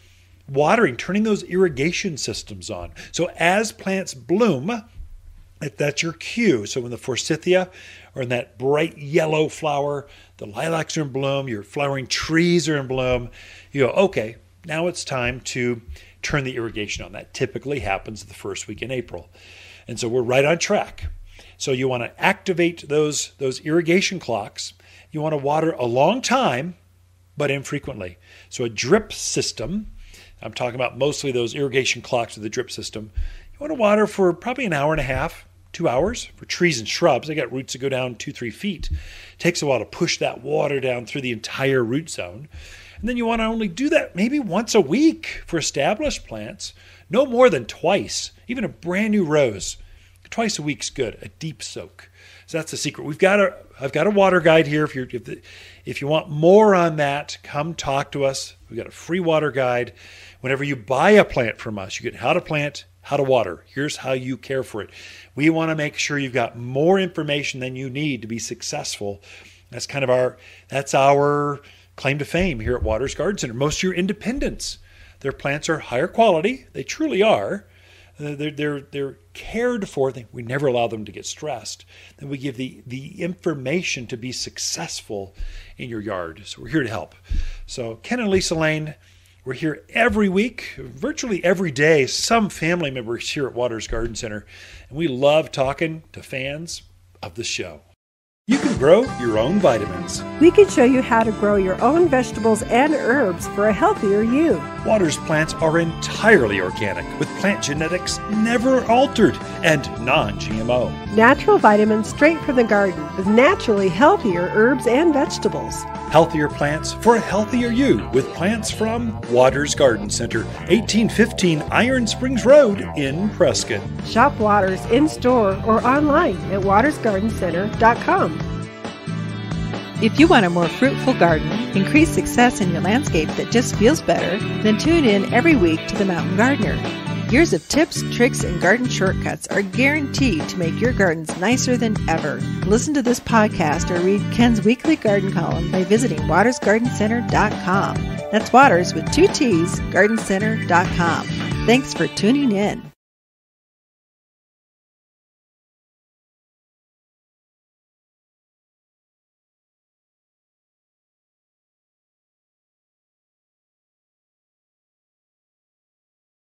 Speaker 2: watering, turning those irrigation systems on. So as plants bloom, that's your cue. So when the forsythia or in that bright yellow flower, the lilacs are in bloom, your flowering trees are in bloom, you go, okay, now it's time to turn the irrigation on. That typically happens the first week in April. And so we're right on track. So you want to activate those, those irrigation clocks you want to water a long time, but infrequently. So a drip system, I'm talking about mostly those irrigation clocks with the drip system. You want to water for probably an hour and a half, two hours. For trees and shrubs, they got roots that go down two, three feet. It takes a while to push that water down through the entire root zone. And then you want to only do that maybe once a week for established plants, no more than twice. Even a brand new rose, twice a week's good, a deep soak. So that's the secret. We've got a I've got a water guide here. If you if, if you want more on that, come talk to us. We've got a free water guide. Whenever you buy a plant from us, you get how to plant, how to water. Here's how you care for it. We want to make sure you've got more information than you need to be successful. That's kind of our that's our claim to fame here at Watters Garden Center. Most of your independents, their plants are higher quality. They truly are. Uh, they're, they're, they're cared for. We never allow them to get stressed. Then we give the, the information to be successful in your yard. So we're here to help. So Ken and Lisa Lain, we're here every week, virtually every day. Some family members here at Watters Garden Center, and we love talking to fans of the show. You can grow your own vitamins.
Speaker 3: We can show you how to grow your own vegetables and herbs for a healthier you.
Speaker 2: Watters plants are entirely organic, with plant genetics never altered and non GMO.
Speaker 3: Natural vitamins straight from the garden with naturally healthier herbs and vegetables.
Speaker 2: Healthier plants for a healthier you with plants from Watters Garden Center, 1815 Iron Springs Road in Prescott.
Speaker 3: Shop Watters in store or online at wattersgardencenter.com.
Speaker 1: If you want a more fruitful garden, increase success in your landscape that just feels better, then tune in every week to The Mountain Gardener. Years of tips, tricks, and garden shortcuts are guaranteed to make your gardens nicer than ever. Listen to this podcast or read Ken's weekly garden column by visiting wattersgardencenter.com. That's Watters with two T's, gardencenter.com. Thanks for tuning in.